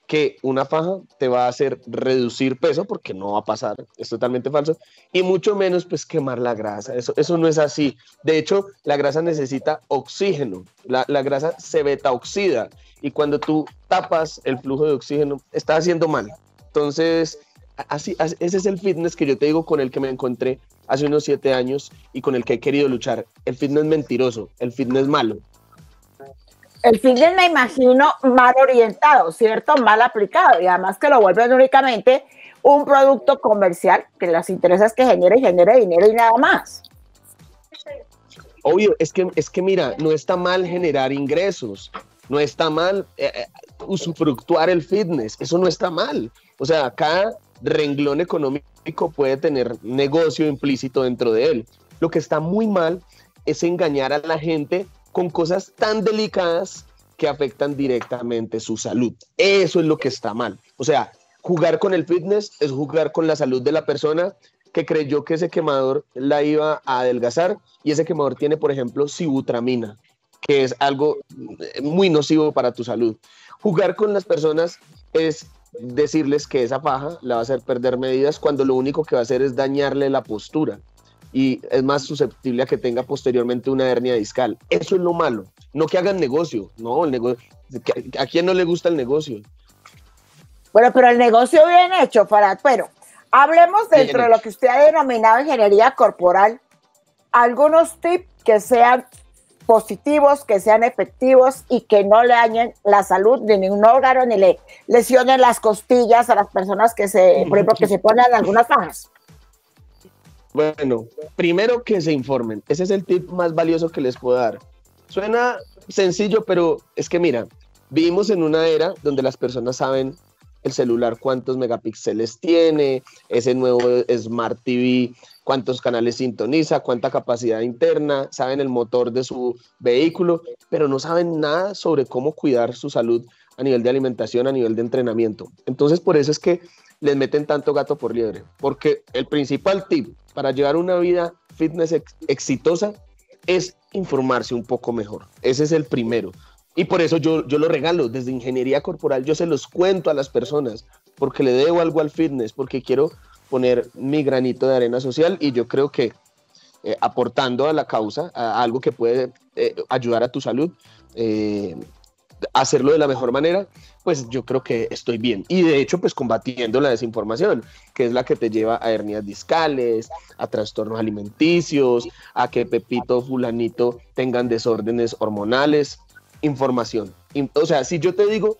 que una faja te va a hacer reducir peso, porque no va a pasar, es totalmente falso, y mucho menos pues quemar la grasa, eso, eso no es así. De hecho, la grasa necesita oxígeno, la, la grasa se beta oxida, y cuando tú tapas el flujo de oxígeno, está haciendo mal. Entonces, así, ese es el fitness que yo te digo con el que me encontré hace unos siete años y con el que he querido luchar. El fitness mentiroso, el fitness malo. El fitness me imagino mal orientado, ¿cierto? Mal aplicado y además que lo vuelven únicamente un producto comercial que les interesa es que genere y genere dinero y nada más. Obvio, es que, es que mira, no está mal generar ingresos, no está mal eh, eh, usufructuar el fitness, eso no está mal. O sea, cada renglón económico puede tener negocio implícito dentro de él. Lo que está muy mal es engañar a la gente con cosas tan delicadas que afectan directamente su salud. Eso es lo que está mal. O sea, jugar con el fitness es jugar con la salud de la persona que creyó que ese quemador la iba a adelgazar y ese quemador tiene, por ejemplo, sibutramina, que es algo muy nocivo para tu salud. Jugar con las personas es decirles que esa faja la va a hacer perder medidas cuando lo único que va a hacer es dañarle la postura y es más susceptible a que tenga posteriormente una hernia discal. Eso es lo malo. No que hagan negocio, no, el negocio. ¿A quién no le gusta el negocio? Bueno, pero el negocio bien hecho, Farad. Pero hablemos dentro de lo que usted ha denominado ingeniería corporal. Algunos tips que sean positivos, que sean efectivos y que no le dañen la salud de ningún órgano ni le lesionen las costillas a las personas que se, por ejemplo, que se ponen algunas fajas. Bueno, primero que se informen. Ese es el tip más valioso que les puedo dar. Suena sencillo, pero es que mira, vivimos en una era donde las personas saben el celular cuántos megapíxeles tiene, ese nuevo Smart TV cuántos canales sintoniza, cuánta capacidad interna, saben el motor de su vehículo, pero no saben nada sobre cómo cuidar su salud a nivel de alimentación, a nivel de entrenamiento. Entonces, por eso es que les meten tanto gato por liebre, porque el principal tip para llevar una vida fitness exitosa es informarse un poco mejor. Ese es el primero. Y por eso yo, yo lo regalo desde ingeniería corporal, yo se los cuento a las personas, porque le debo algo al fitness, porque quiero poner mi granito de arena social y yo creo que eh, aportando a la causa, a algo que puede eh, ayudar a tu salud, eh, hacerlo de la mejor manera, pues yo creo que estoy bien. Y de hecho, pues combatiendo la desinformación, que es la que te lleva a hernias discales, a trastornos alimenticios, a que Pepito, fulanito tengan desórdenes hormonales, información. O sea, si yo te digo,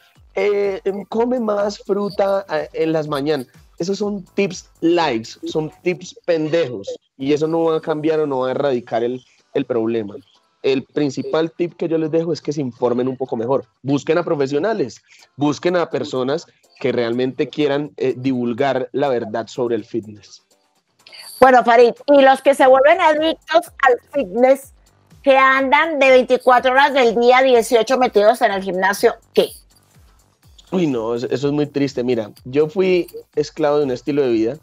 come más fruta en las mañanas, esos son tips likes, son tips pendejos y eso no va a cambiar o no va a erradicar el, el problema. el principal tip que yo les dejo es que se informen un poco mejor. Busquen a profesionales, busquen a personas que realmente quieran eh, divulgar la verdad sobre el fitness. Bueno, Farid, y los que se vuelven adictos al fitness, que andan de 24 horas del día, 18 metidos en el gimnasio, ¿qué? Uy, no, eso es muy triste. Mira, yo fui esclavo de un estilo de vida,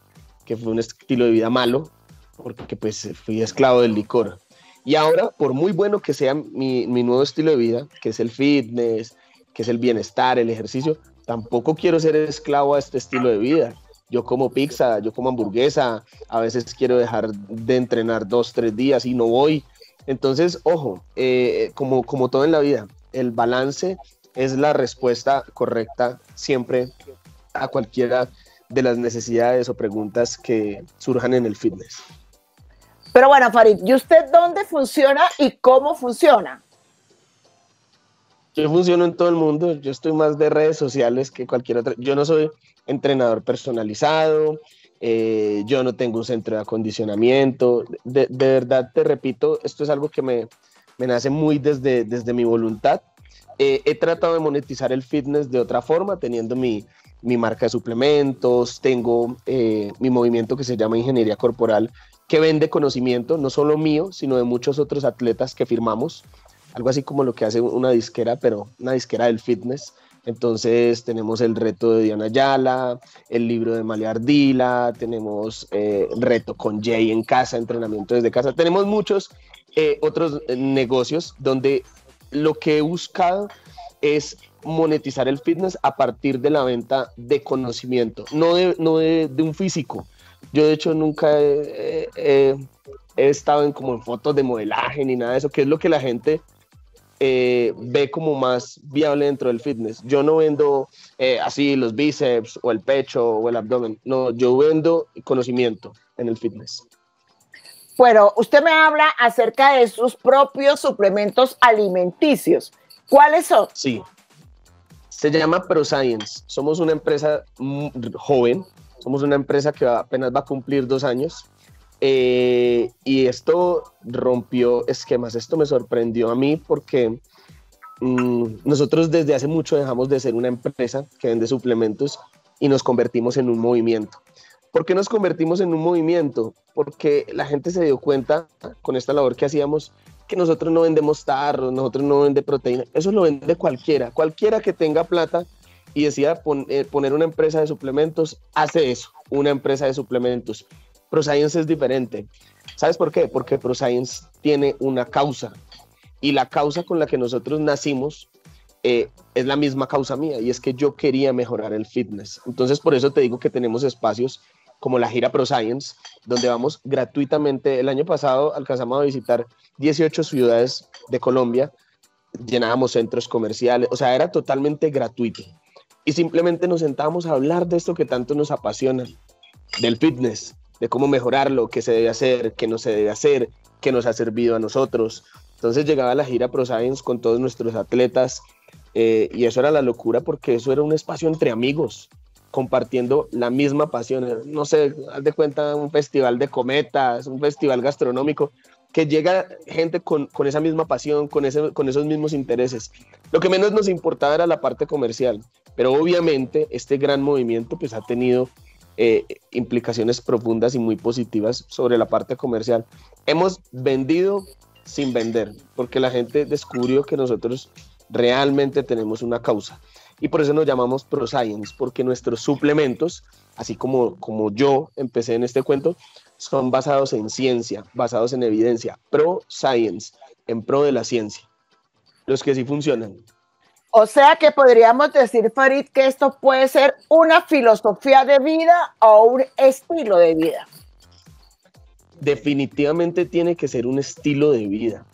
que fue un estilo de vida malo, porque pues fui esclavo del licor. Y ahora, por muy bueno que sea mi, mi nuevo estilo de vida, que es el fitness, que es el bienestar, el ejercicio, tampoco quiero ser esclavo a este estilo de vida. Yo como pizza, yo como hamburguesa, a veces quiero dejar de entrenar dos, tres días y no voy. Entonces, ojo, eh, como, como todo en la vida, el balance es la respuesta correcta siempre a cualquiera de las necesidades o preguntas que surjan en el fitness. Pero bueno, Farid, ¿y usted dónde funciona y cómo funciona? Yo funciono en todo el mundo, yo estoy más de redes sociales que cualquier otra. Yo no soy entrenador personalizado, eh, yo no tengo un centro de acondicionamiento. De, verdad, te repito, esto es algo que me, me nace muy desde, desde mi voluntad. Eh, he tratado de monetizar el fitness de otra forma, teniendo mi, mi marca de suplementos, tengo eh, mi movimiento que se llama Ingeniería Corporal, que vende conocimiento, no solo mío, sino de muchos otros atletas que firmamos, algo así como lo que hace una disquera, pero una disquera del fitness. Entonces tenemos el reto de Diana Yala, el libro de Malia Ardila, tenemos eh, reto con Jay en casa, entrenamiento desde casa. Tenemos muchos eh, otros negocios donde lo que he buscado es monetizar el fitness a partir de la venta de conocimiento, no de, no de, un físico. Yo de hecho nunca he, estado en como en fotos de modelaje ni nada de eso, que es lo que la gente eh, ve como más viable dentro del fitness. Yo no vendo eh, así los bíceps o el pecho o el abdomen, no, yo vendo conocimiento en el fitness. Bueno, usted me habla acerca de sus propios suplementos alimenticios. ¿Cuáles son? Sí, se llama ProScience. Somos una empresa joven, somos una empresa que apenas va a cumplir dos años. Eh, y esto rompió esquemas, esto me sorprendió a mí porque mm, nosotros desde hace mucho dejamos de ser una empresa que vende suplementos y nos convertimos en un movimiento. ¿Por qué nos convertimos en un movimiento? Porque la gente se dio cuenta con esta labor que hacíamos que nosotros no vendemos tarros, nosotros no vendemos proteína, eso lo vende cualquiera, cualquiera que tenga plata y decida eh, poner una empresa de suplementos, hace eso, una empresa de suplementos. ProScience es diferente. ¿Sabes por qué? Porque ProScience tiene una causa y la causa con la que nosotros nacimos eh, es la misma causa mía y es que yo quería mejorar el fitness. Entonces por eso te digo que tenemos espacios como la gira ProScience, donde vamos gratuitamente. El año pasado alcanzamos a visitar 18 ciudades de Colombia, llenábamos centros comerciales, o sea, era totalmente gratuito. Y simplemente nos sentábamos a hablar de esto que tanto nos apasiona, del fitness, de cómo mejorarlo, qué se debe hacer, qué no se debe hacer, qué nos ha servido a nosotros. Entonces llegaba la gira ProScience con todos nuestros atletas eh, y eso era la locura porque eso era un espacio entre amigos, compartiendo la misma pasión. No sé, haz de cuenta un festival de cometas, un festival gastronómico, que llega gente con, con esa misma pasión, con, ese, con esos mismos intereses. Lo que menos nos importaba era la parte comercial, pero obviamente este gran movimiento pues ha tenido eh, implicaciones profundas y muy positivas sobre la parte comercial. Hemos vendido sin vender, porque la gente descubrió que nosotros realmente tenemos una causa. Y por eso nos llamamos ProScience, porque nuestros suplementos, así como, como yo empecé en este cuento, son basados en ciencia, basados en evidencia, pro science, en pro de la ciencia. Los que sí funcionan. O sea que podríamos decir, Farid, que esto puede ser una filosofía de vida o un estilo de vida. Definitivamente tiene que ser un estilo de vida.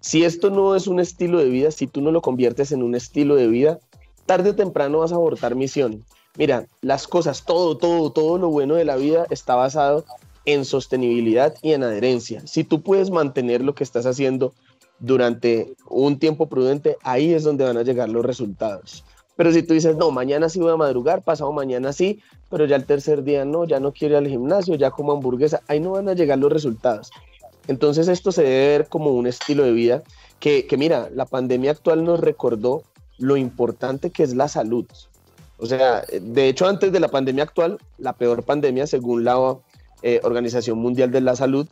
Si esto no es un estilo de vida, si tú no lo conviertes en un estilo de vida, tarde o temprano vas a abortar misión. Mira, las cosas, todo, todo, todo lo bueno de la vida está basado en sostenibilidad y en adherencia. Si tú puedes mantener lo que estás haciendo durante un tiempo prudente, ahí es donde van a llegar los resultados. Pero si tú dices, no, mañana sí voy a madrugar, pasado mañana sí, pero ya el tercer día no, ya no quiero ir al gimnasio, ya como hamburguesa, ahí no van a llegar los resultados. Entonces esto se debe ver como un estilo de vida que, que mira, la pandemia actual nos recordó lo importante que es la salud. O sea, de hecho, antes de la pandemia actual, la peor pandemia, según la eh, Organización Mundial de la Salud,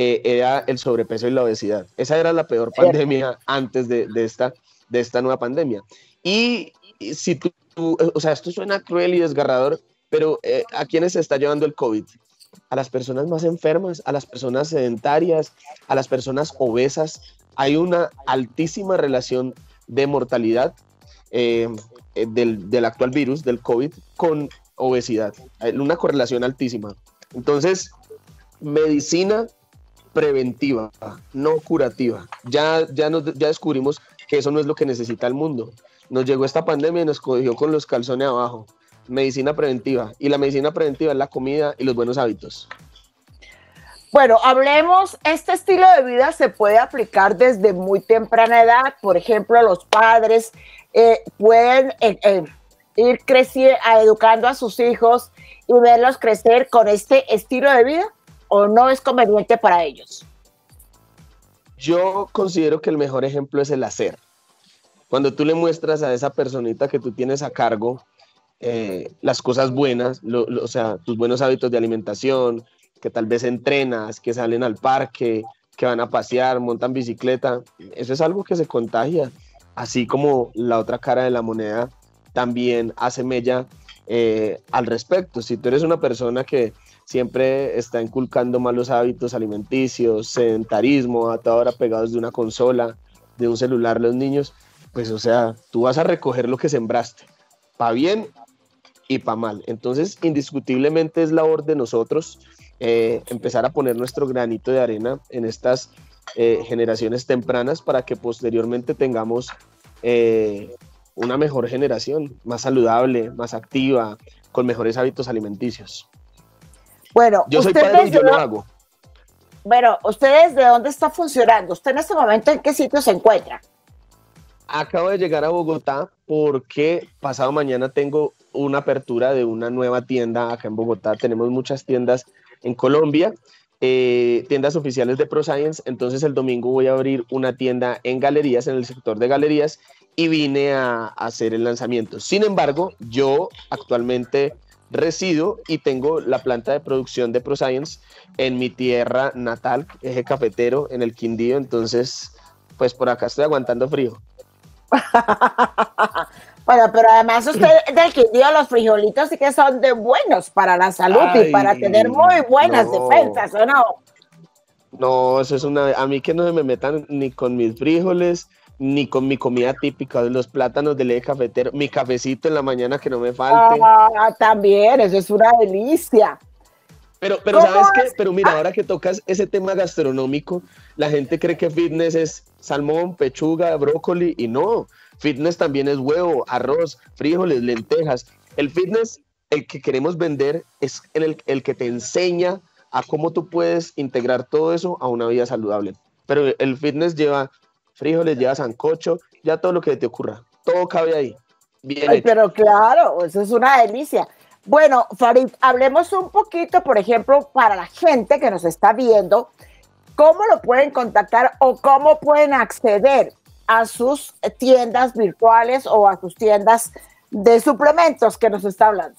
eh, era el sobrepeso y la obesidad. Esa era la peor pandemia antes de, de, esta, de esta nueva pandemia. Y, y si tú, tú, o sea, esto suena cruel y desgarrador, pero eh, ¿a quiénes se está llevando el COVID? A las personas más enfermas, a las personas sedentarias, a las personas obesas. Hay una altísima relación de mortalidad eh, del, del, actual virus, del COVID, con obesidad. Una correlación altísima. Entonces, medicina preventiva, no curativa. Ya, ya, nos, ya descubrimos que eso no es lo que necesita el mundo. Nos llegó esta pandemia y nos cogió con los calzones abajo medicina preventiva. Y la medicina preventiva es la comida y los buenos hábitos. Bueno, hablemos, este estilo de vida se puede aplicar desde muy temprana edad. Por ejemplo, los padres eh, pueden eh, eh, ir creciendo, educando a sus hijos y verlos crecer con este estilo de vida o no es conveniente para ellos. Yo considero que el mejor ejemplo es el hacer. Cuando tú le muestras a esa personita que tú tienes a cargo eh, las cosas buenas, lo, o sea, tus buenos hábitos de alimentación, que tal vez entrenas, que salen al parque, que van a pasear, montan bicicleta, eso es algo que se contagia, así como la otra cara de la moneda también hace mella eh, al respecto. Si tú eres una persona que siempre está inculcando malos hábitos alimenticios, sedentarismo, a toda hora pegados de una consola, de un celular los niños, pues o sea, tú vas a recoger lo que sembraste, para bien y para mal. Entonces, indiscutiblemente es labor de nosotros eh, empezar a poner nuestro granito de arena en estas eh, generaciones tempranas para que posteriormente tengamos eh, una mejor generación, más saludable, más activa, con mejores hábitos alimenticios. Bueno, yo soy padre y yo lo hago. Bueno, ¿ustedes de dónde está funcionando? ¿Usted en este momento en qué sitio se encuentra? Acabo de llegar a Bogotá porque pasado mañana tengo una apertura de una nueva tienda acá en Bogotá. Tenemos muchas tiendas en Colombia, eh, tiendas oficiales de ProScience. Entonces el domingo voy a abrir una tienda en galerías, en el sector de galerías, y vine a, a hacer el lanzamiento. Sin embargo, yo actualmente resido y tengo la planta de producción de ProScience en mi tierra natal, eje cafetero, en el Quindío. Entonces, pues por acá estoy aguantando frío. bueno, pero además usted del Quindío los frijolitos sí que son de buenos para la salud Ay, y para tener muy buenas no. defensas, ¿o no? No, eso es una... A mí que no se me metan ni con mis frijoles, ni con mi comida típica, los plátanos del eje cafetero, mi cafecito en la mañana que no me falte. Ah, también, eso es una delicia. Pero, pero ¿sabes qué? Pero mira, ahora que tocas ese tema gastronómico, la gente cree que fitness es salmón, pechuga, brócoli y no. Fitness también es huevo, arroz, frijoles, lentejas. El fitness, el que queremos vender, es el, el que te enseña a cómo tú puedes integrar todo eso a una vida saludable. Pero el fitness lleva frijoles, lleva sancocho, ya todo lo que te ocurra. Todo cabe ahí. Bien Ay, pero claro, eso es una delicia. Bueno, Farid, hablemos un poquito, por ejemplo, para la gente que nos está viendo, cómo lo pueden contactar o cómo pueden acceder a sus tiendas virtuales o a sus tiendas de suplementos que nos está hablando.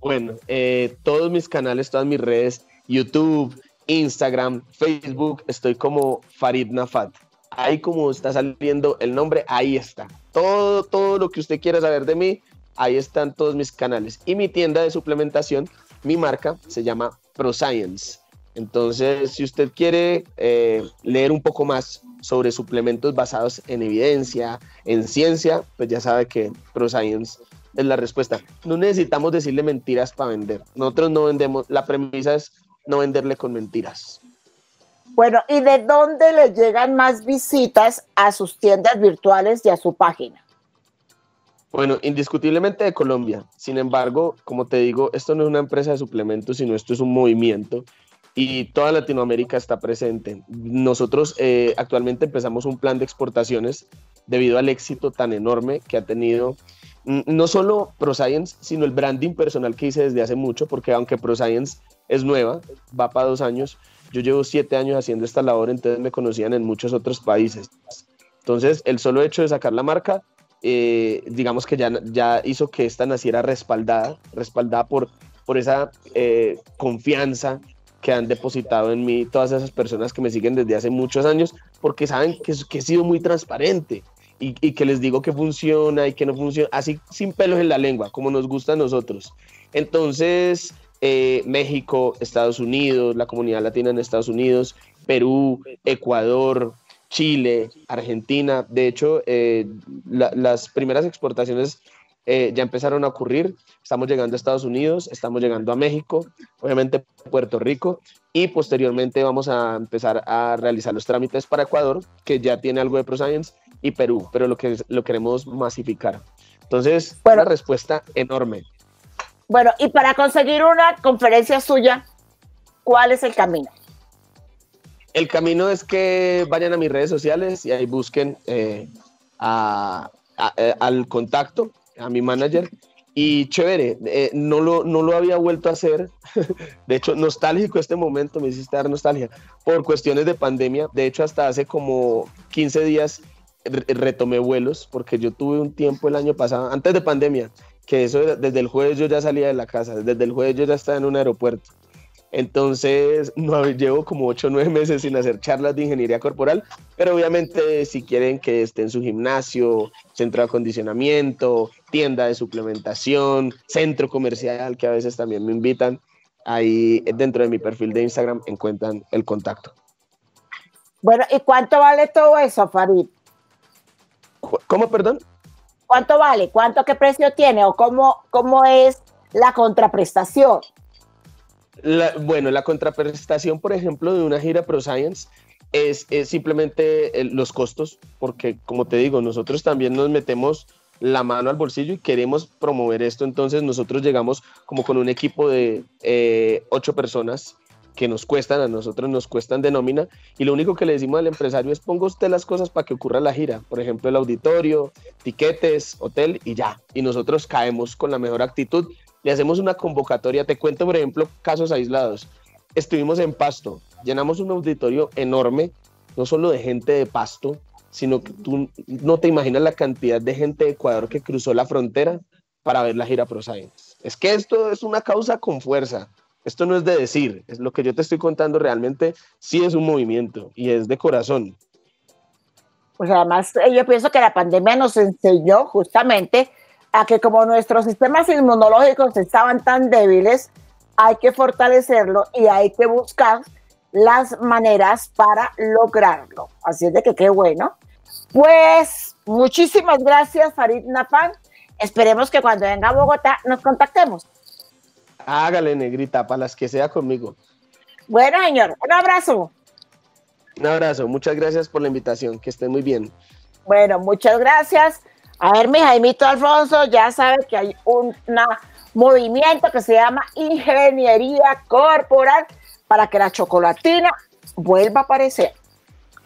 Bueno, eh, todos mis canales, todas mis redes, YouTube, Instagram, Facebook, estoy como Farid Nafat. Ahí como está saliendo el nombre, ahí está. Todo, todo lo que usted quiera saber de mí, ahí están todos mis canales. Y mi tienda de suplementación, mi marca, se llama ProScience. Entonces, si usted quiere eh, leer un poco más sobre suplementos basados en evidencia, en ciencia, pues ya sabe que ProScience es la respuesta. No necesitamos decirle mentiras para vender. Nosotros no vendemos, la premisa es no venderle con mentiras. Bueno, ¿y de dónde le llegan más visitas a sus tiendas virtuales y a su página? Bueno, indiscutiblemente de Colombia. Sin embargo, como te digo, esto no es una empresa de suplementos, sino esto es un movimiento y toda Latinoamérica está presente. Nosotros eh, actualmente empezamos un plan de exportaciones debido al éxito tan enorme que ha tenido no solo ProScience, sino el branding personal que hice desde hace mucho, porque aunque ProScience es nueva, va para dos años, Yo llevo siete años haciendo esta labor, entonces me conocían en muchos otros países. Entonces, el solo hecho de sacar la marca, eh, digamos que ya, ya hizo que esta naciera respaldada, respaldada por, por esa eh, confianza que han depositado en mí todas esas personas que me siguen desde hace muchos años, porque saben que, que he sido muy transparente y, y, que les digo que funciona y que no funciona, así sin pelos en la lengua, como nos gusta a nosotros. Entonces, eh, México, Estados Unidos, la comunidad latina en Estados Unidos, Perú, Ecuador, Chile, Argentina. De hecho, eh, la, las primeras exportaciones eh, ya empezaron a ocurrir. Estamos llegando a Estados Unidos, estamos llegando a México, obviamente Puerto Rico y posteriormente vamos a empezar a realizar los trámites para Ecuador, que ya tiene algo de ProScience, y Perú, pero lo que lo queremos masificar. Entonces, bueno, una respuesta enorme. Bueno, y para conseguir una conferencia suya, ¿cuál es el camino? El camino es que vayan a mis redes sociales y ahí busquen eh, a, a, eh, al contacto, a mi manager. Y chévere, eh, no, lo, no lo había vuelto a hacer. De hecho, nostálgico este momento, me hiciste dar nostalgia, por cuestiones de pandemia. De hecho, hasta hace como 15 días retomé vuelos, porque yo tuve un tiempo el año pasado, antes de pandemia, que eso desde el jueves yo ya salía de la casa, desde el jueves yo ya estaba en un aeropuerto. Entonces, no, llevo como 8 o 9 meses sin hacer charlas de ingeniería corporal, pero obviamente si quieren que esté en su gimnasio, centro de acondicionamiento, tienda de suplementación, centro comercial, que a veces también me invitan, ahí dentro de mi perfil de Instagram encuentran el contacto. Bueno, ¿y cuánto vale todo eso, Farid? ¿Cómo, perdón? ¿Cuánto vale? ¿Cuánto qué precio tiene? ¿O cómo, cómo es la contraprestación? Bueno, la contraprestación, por ejemplo, de una gira Pro Science es, es simplemente el, los costos, porque como te digo, nosotros también nos metemos la mano al bolsillo y queremos promover esto, entonces nosotros llegamos como con un equipo de eh, ocho personas que nos cuestan, a nosotros nos cuestan de nómina, y lo único que le decimos al empresario es ponga usted las cosas para que ocurra la gira, por ejemplo el auditorio, tiquetes, hotel y ya, y nosotros caemos con la mejor actitud, le hacemos una convocatoria, te cuento por ejemplo casos aislados, estuvimos en Pasto, llenamos un auditorio enorme, no solo de gente de Pasto, sino que tú no te imaginas la cantidad de gente de Ecuador que cruzó la frontera para ver la gira Pro Science. Es que esto es una causa con fuerza. Esto no es de decir, es lo que yo te estoy contando realmente, sí es un movimiento y es de corazón. Pues además, yo pienso que la pandemia nos enseñó justamente a que como nuestros sistemas inmunológicos estaban tan débiles, hay que fortalecerlo y hay que buscar las maneras para lograrlo. Así es de que qué bueno. Pues muchísimas gracias, Farid Nafan. Esperemos que cuando venga a Bogotá nos contactemos. Hágale, negrita, para las que sea conmigo. Bueno, señor, un abrazo. Un abrazo, muchas gracias por la invitación, que esté muy bien. Bueno, muchas gracias. A ver, mi Jaimito Alfonso, ya sabe que hay un movimiento que se llama Ingeniería Corporal para que la chocolatina vuelva a aparecer.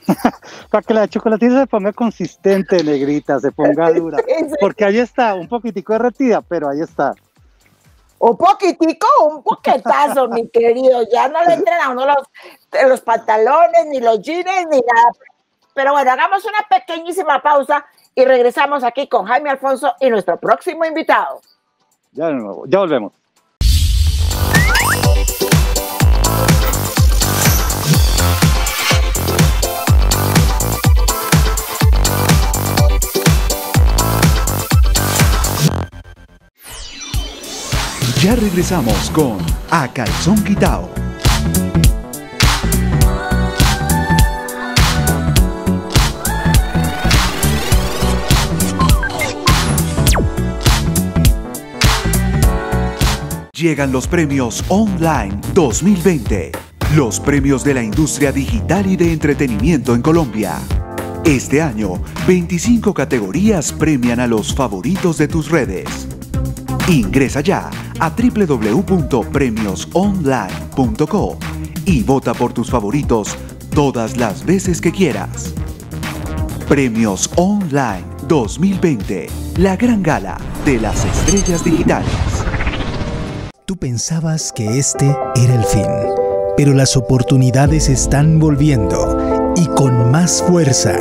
para que la chocolatina se ponga consistente, negrita, se ponga dura. Porque ahí está, un poquitico derretida, pero ahí está. Un poquitico, un poquetazo, mi querido. Ya no le entran a uno los, los pantalones, ni los jeans, ni nada. Pero bueno, hagamos una pequeñísima pausa y regresamos aquí con Jaime Alfonso y nuestro próximo invitado. Ya nuevo, ya volvemos. Ya regresamos con A Calzón Quitao. Llegan los premios Online 2020, los premios de la industria digital y de entretenimiento en Colombia. Este año, 25 categorías premian a los favoritos de tus redes. Ingresa ya a www.premiosonline.co y vota por tus favoritos todas las veces que quieras. Premios Online 2020, la gran gala de las estrellas digitales. Tú pensabas que este era el fin, pero las oportunidades están volviendo y con más fuerza.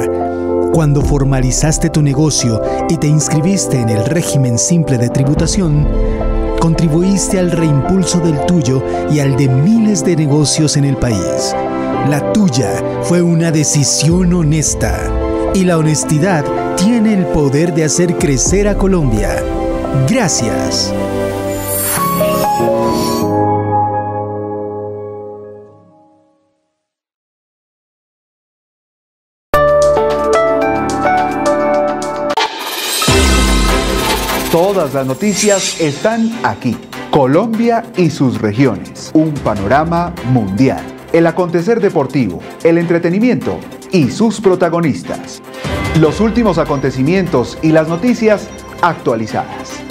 Cuando formalizaste tu negocio y te inscribiste en el régimen simple de tributación, contribuiste al reimpulso del tuyo y al de miles de negocios en el país. La tuya fue una decisión honesta y la honestidad tiene el poder de hacer crecer a Colombia. Gracias. Las noticias están aquí. Colombia y sus regiones. Un panorama mundial. El acontecer deportivo, el entretenimiento y sus protagonistas. Los últimos acontecimientos y las noticias actualizadas.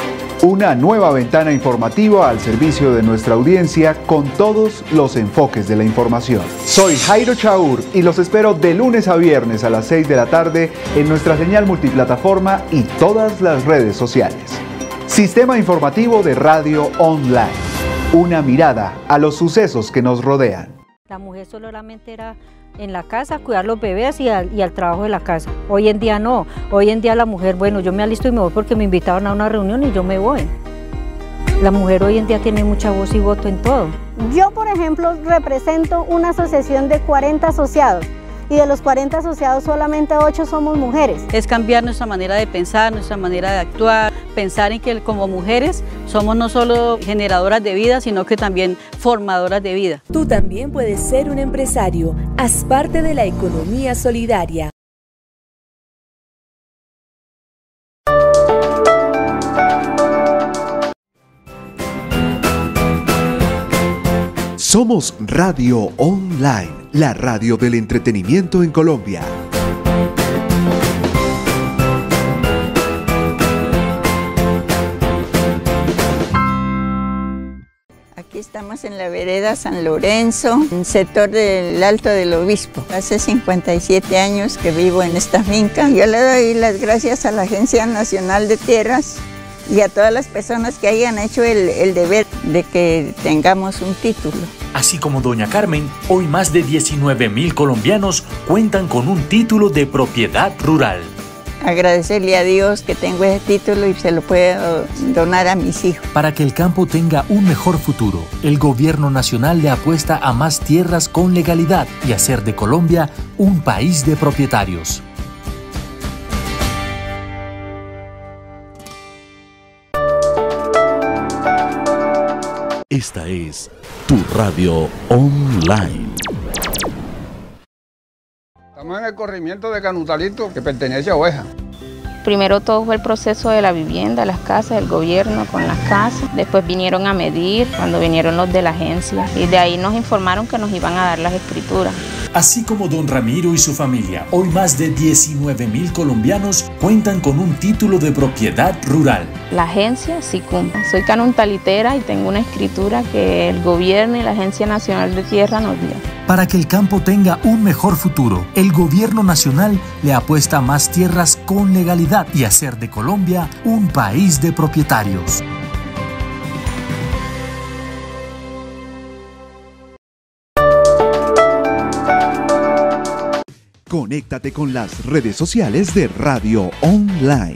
Una nueva ventana informativa al servicio de nuestra audiencia con todos los enfoques de la información. Soy Jairo Chaur y los espero de lunes a viernes a las 6 de la tarde en nuestra señal multiplataforma y todas las redes sociales. Sistema informativo de Radio Online. Una mirada a los sucesos que nos rodean. La mujer solamente era en la casa, cuidar los bebés y al, y al, trabajo de la casa. Hoy en día no. Hoy en día la mujer, bueno, yo me alisto y me voy porque me invitaron a una reunión y yo me voy. La mujer hoy en día tiene mucha voz y voto en todo. Yo, por ejemplo, represento una asociación de 40 asociados y de los 40 asociados solamente 8 somos mujeres. Es cambiar nuestra manera de pensar, nuestra manera de actuar, pensar en que como mujeres somos no solo generadoras de vida, sino que también formadoras de vida. Tú también puedes ser un empresario. Haz parte de la economía solidaria. Somos Radio Online, la radio del entretenimiento en Colombia. Estamos en la vereda San Lorenzo, en el sector del Alto del Obispo. Hace 57 años que vivo en esta finca. Yo le doy las gracias a la Agencia Nacional de Tierras y a todas las personas que hayan hecho el, el, deber de que tengamos un título. Así como doña Carmen, hoy más de 19 mil colombianos cuentan con un título de propiedad rural. Agradecerle a Dios que tengo ese título y se lo puedo donar a mis hijos. Para que el campo tenga un mejor futuro, el gobierno nacional le apuesta a más tierras con legalidad y hacer de Colombia un país de propietarios. Esta es tu radio online. En el corrimiento de Canutalito, que pertenece a Oveja. Primero todo fue el proceso de la vivienda, las casas, el gobierno con las casas. Después vinieron a medir cuando vinieron los de la agencia. Y de ahí nos informaron que nos iban a dar las escrituras. Así como don Ramiro y su familia, hoy más de 19 mil colombianos cuentan con un título de propiedad rural. La agencia sí cumple. Soy canuntalitera y tengo una escritura que el gobierno y la Agencia Nacional de Tierra nos dio. Para que el campo tenga un mejor futuro, el gobierno nacional le apuesta más tierras con legalidad y hacer de Colombia un país de propietarios. Conéctate con las redes sociales de Radio Online.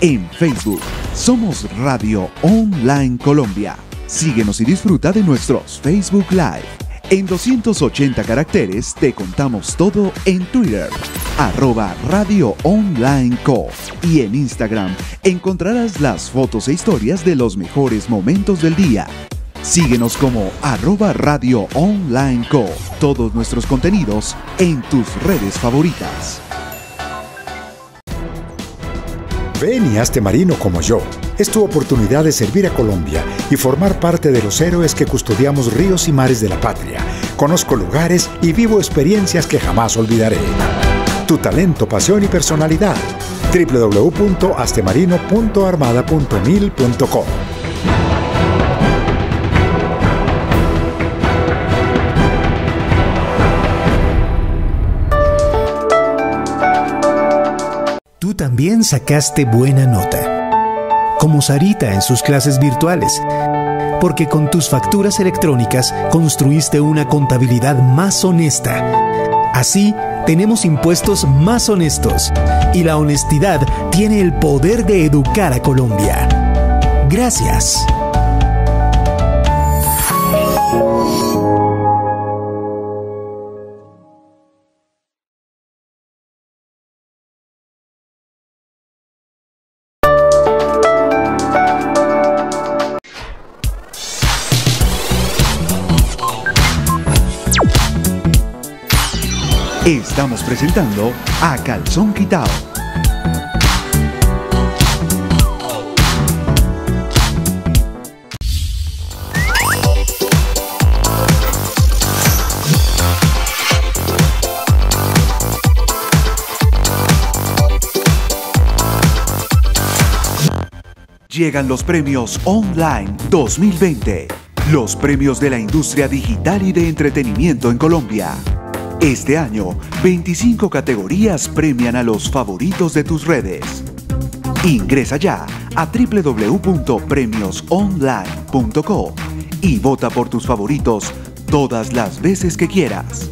En Facebook somos Radio Online Colombia. Síguenos y disfruta de nuestros Facebook Live. En 280 caracteres te contamos todo en Twitter, arroba Radio Online Co. Y en Instagram encontrarás las fotos e historias de los mejores momentos del día. Síguenos como arroba Radio Online Co. Todos nuestros contenidos en tus redes favoritas. Ven y hazte marino como yo. Es tu oportunidad de servir a Colombia y formar parte de los héroes que custodiamos ríos y mares de la patria. Conozco lugares y vivo experiencias que jamás olvidaré. Tu talento, pasión y personalidad. www.astemarino.armada.mil.com Tú también sacaste buena nota. Como Sarita en sus clases virtuales. porque con tus facturas electrónicas construiste una contabilidad más honesta. Así, tenemos impuestos más honestos y la honestidad tiene el poder de educar a Colombia. Gracias. Estamos presentando a Calzón Quitao. Llegan los premios Online 2020, los premios de la industria digital y de entretenimiento en Colombia. Este año, 25 categorías premian a los favoritos de tus redes. Ingresa ya a www.premiosonline.co y vota por tus favoritos todas las veces que quieras.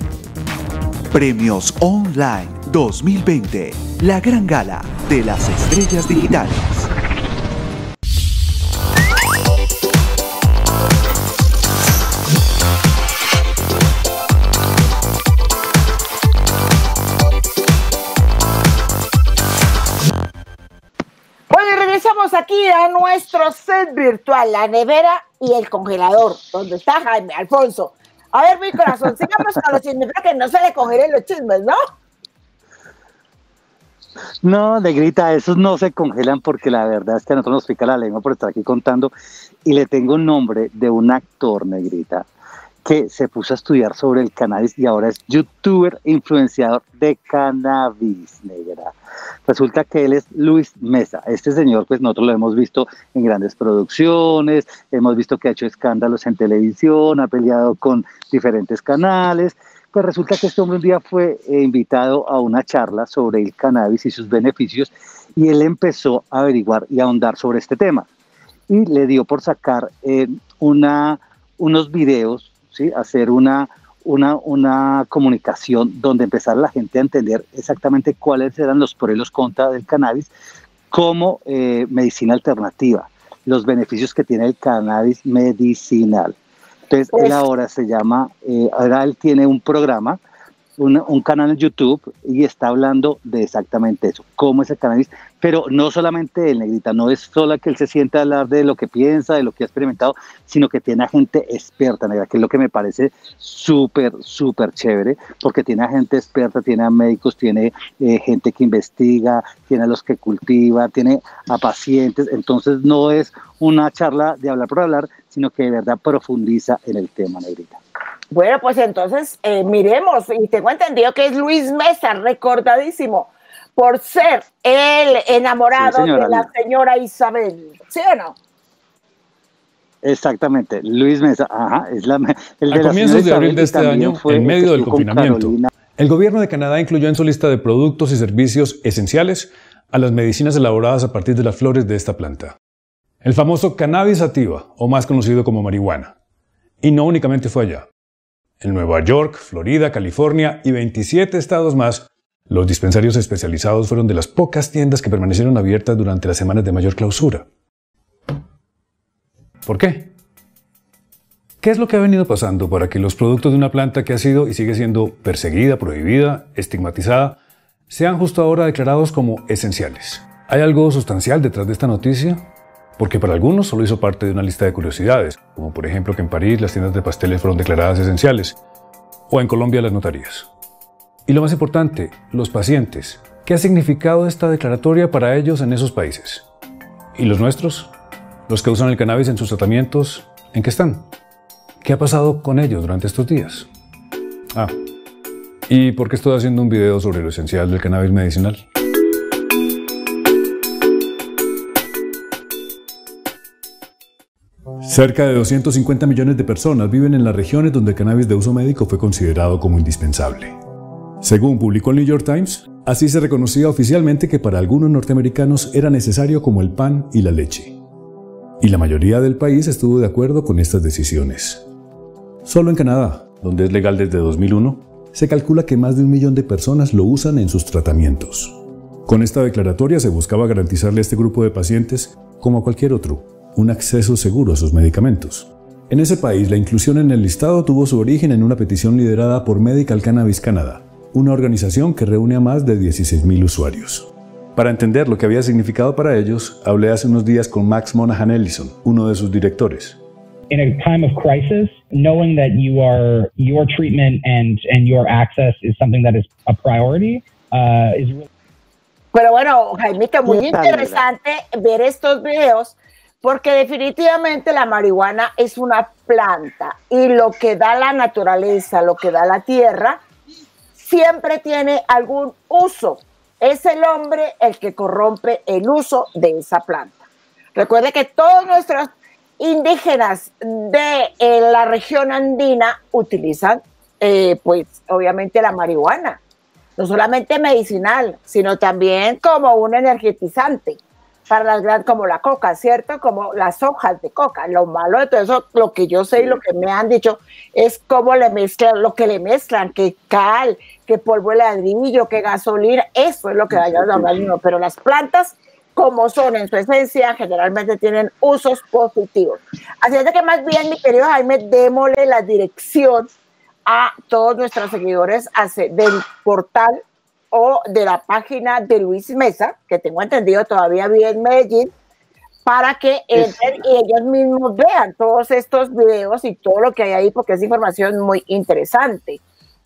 Premios Online 2020, la gran gala de las estrellas digitales. Nuestro set virtual, la nevera y el congelador, donde está Jaime Alfonso. A ver, mi corazón, sigamos con los chismes, para que no se le congelen los chismes, ¿no? No, negrita, esos no se congelan porque la verdad es que a nosotros nos pica la lengua por estar aquí contando. Y le tengo un nombre de un actor, negrita, que se puso a estudiar sobre el cannabis y ahora es youtuber influenciador de cannabis, negra. Resulta que él es Luis Mesa. Este señor, pues nosotros lo hemos visto en grandes producciones, hemos visto que ha hecho escándalos en televisión, ha peleado con diferentes canales. Pues resulta que este hombre un día fue eh, invitado a una charla sobre el cannabis y sus beneficios y él empezó a averiguar y a ahondar sobre este tema. Y le dio por sacar eh, una, unos videos, ¿sí? hacer una, una, una comunicación donde empezar la gente a entender exactamente cuáles eran los pros y los contras del cannabis como eh, medicina alternativa, los beneficios que tiene el cannabis medicinal. Entonces, él ahora se llama, eh, ahora él tiene un programa, un, un canal en YouTube y está hablando de exactamente eso, cómo es el cannabis, pero no solamente él, Negrita, no es solo que él se sienta a hablar de lo que piensa, de lo que ha experimentado, sino que tiene a gente experta, Negra, que es lo que me parece súper, súper chévere, porque tiene a gente experta, tiene a médicos, tiene eh, gente que investiga, tiene a los que cultiva, tiene a pacientes, entonces no es una charla de hablar por hablar, sino que de verdad profundiza en el tema, Negrita. Bueno, pues entonces eh, miremos, y tengo entendido que es Luis Mesa, recordadísimo por ser el enamorado Sí, señora. de la señora Isabel, ¿sí o no? Exactamente, Luis Mesa, ajá, es la, el A de la comienzos de abril Isabel de este año, fue en medio del confinamiento, Carolina. el gobierno de Canadá incluyó en su lista de productos y servicios esenciales a las medicinas elaboradas a partir de las flores de esta planta. El famoso cannabis sativa, o más conocido como marihuana. Y no únicamente fue allá. En Nueva York, Florida, California y 27 estados más, los dispensarios especializados fueron de las pocas tiendas que permanecieron abiertas durante las semanas de mayor clausura. ¿Por qué? ¿Qué es lo que ha venido pasando para que los productos de una planta que ha sido y sigue siendo perseguida, prohibida, estigmatizada, sean justo ahora declarados como esenciales? ¿Hay algo sustancial detrás de esta noticia? Porque para algunos solo hizo parte de una lista de curiosidades, como por ejemplo que en París las tiendas de pasteles fueron declaradas esenciales, o en Colombia las notarías. Y lo más importante, los pacientes. ¿Qué ha significado esta declaratoria para ellos en esos países? ¿Y los nuestros? ¿Los que usan el cannabis en sus tratamientos? ¿En qué están? ¿Qué ha pasado con ellos durante estos días? Ah, ¿y por qué estoy haciendo un video sobre lo esencial del cannabis medicinal? Cerca de 250 millones de personas viven en las regiones donde el cannabis de uso médico fue considerado como indispensable. Según publicó el New York Times, así se reconocía oficialmente que para algunos norteamericanos era necesario como el pan y la leche. y la mayoría del país estuvo de acuerdo con estas decisiones. Solo en Canadá, donde es legal desde 2001, se calcula que más de un millón de personas lo usan en sus tratamientos. Con esta declaratoria se buscaba garantizarle a este grupo de pacientes, como a cualquier otro, un acceso seguro a sus medicamentos. En ese país, la inclusión en el listado tuvo su origen en una petición liderada por Medical Cannabis Canada, una organización que reúne a más de 16.000 usuarios. Para entender lo que había significado para ellos, hablé hace unos días con Max Monahan Ellison, uno de sus directores. in a time of crisis, knowing that you are your treatment and and your access is something that is a priority uh, is really Pero bueno, Jaimito, muy interesante ver estos videos porque definitivamente la marihuana es una planta y lo que da la naturaleza, lo que da la tierra, siempre tiene algún uso. Es el hombre el que corrompe el uso de esa planta. Recuerde que todos nuestros indígenas de eh, la región andina utilizan, eh, pues, obviamente la marihuana, no solamente medicinal, sino también como un energetizante para las grandes, como la coca, ¿cierto? Como las hojas de coca. Lo malo de todo eso, lo que yo sé y lo que me han dicho, es cómo le mezclan, lo que le mezclan, que cal, que polvo de ladrillo, que gasolina, eso es lo que vaya a hablar, pero las plantas como son en su esencia, generalmente tienen usos positivos. Así es de que más bien, mi querido Jaime, démosle la dirección a todos nuestros seguidores del portal o de la página de Luis Mesa, que tengo entendido todavía vive en Medellín, para que entren y ellos mismos vean todos estos videos y todo lo que hay ahí, porque es información muy interesante.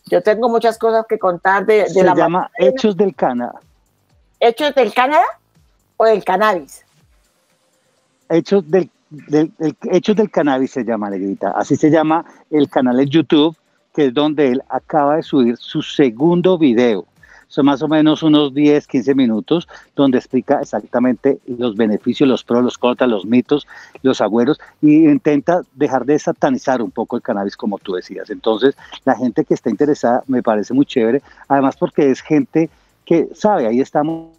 Yo tengo muchas cosas que contar de, de Se la llama Hechos del Canadá. ¿Hechos del Canadá? o del cannabis? Hechos del, del, el, Hechos del Cannabis se llama, Negrita. Así se llama el canal de YouTube, que es donde él acaba de subir su segundo video. Son más o menos unos 10, 15 minutos, donde explica exactamente los beneficios, los pros, los contras, los mitos, los agüeros, y intenta dejar de satanizar un poco el cannabis, como tú decías. Entonces, la gente que está interesada me parece muy chévere, además porque es gente que sabe, ahí estamos,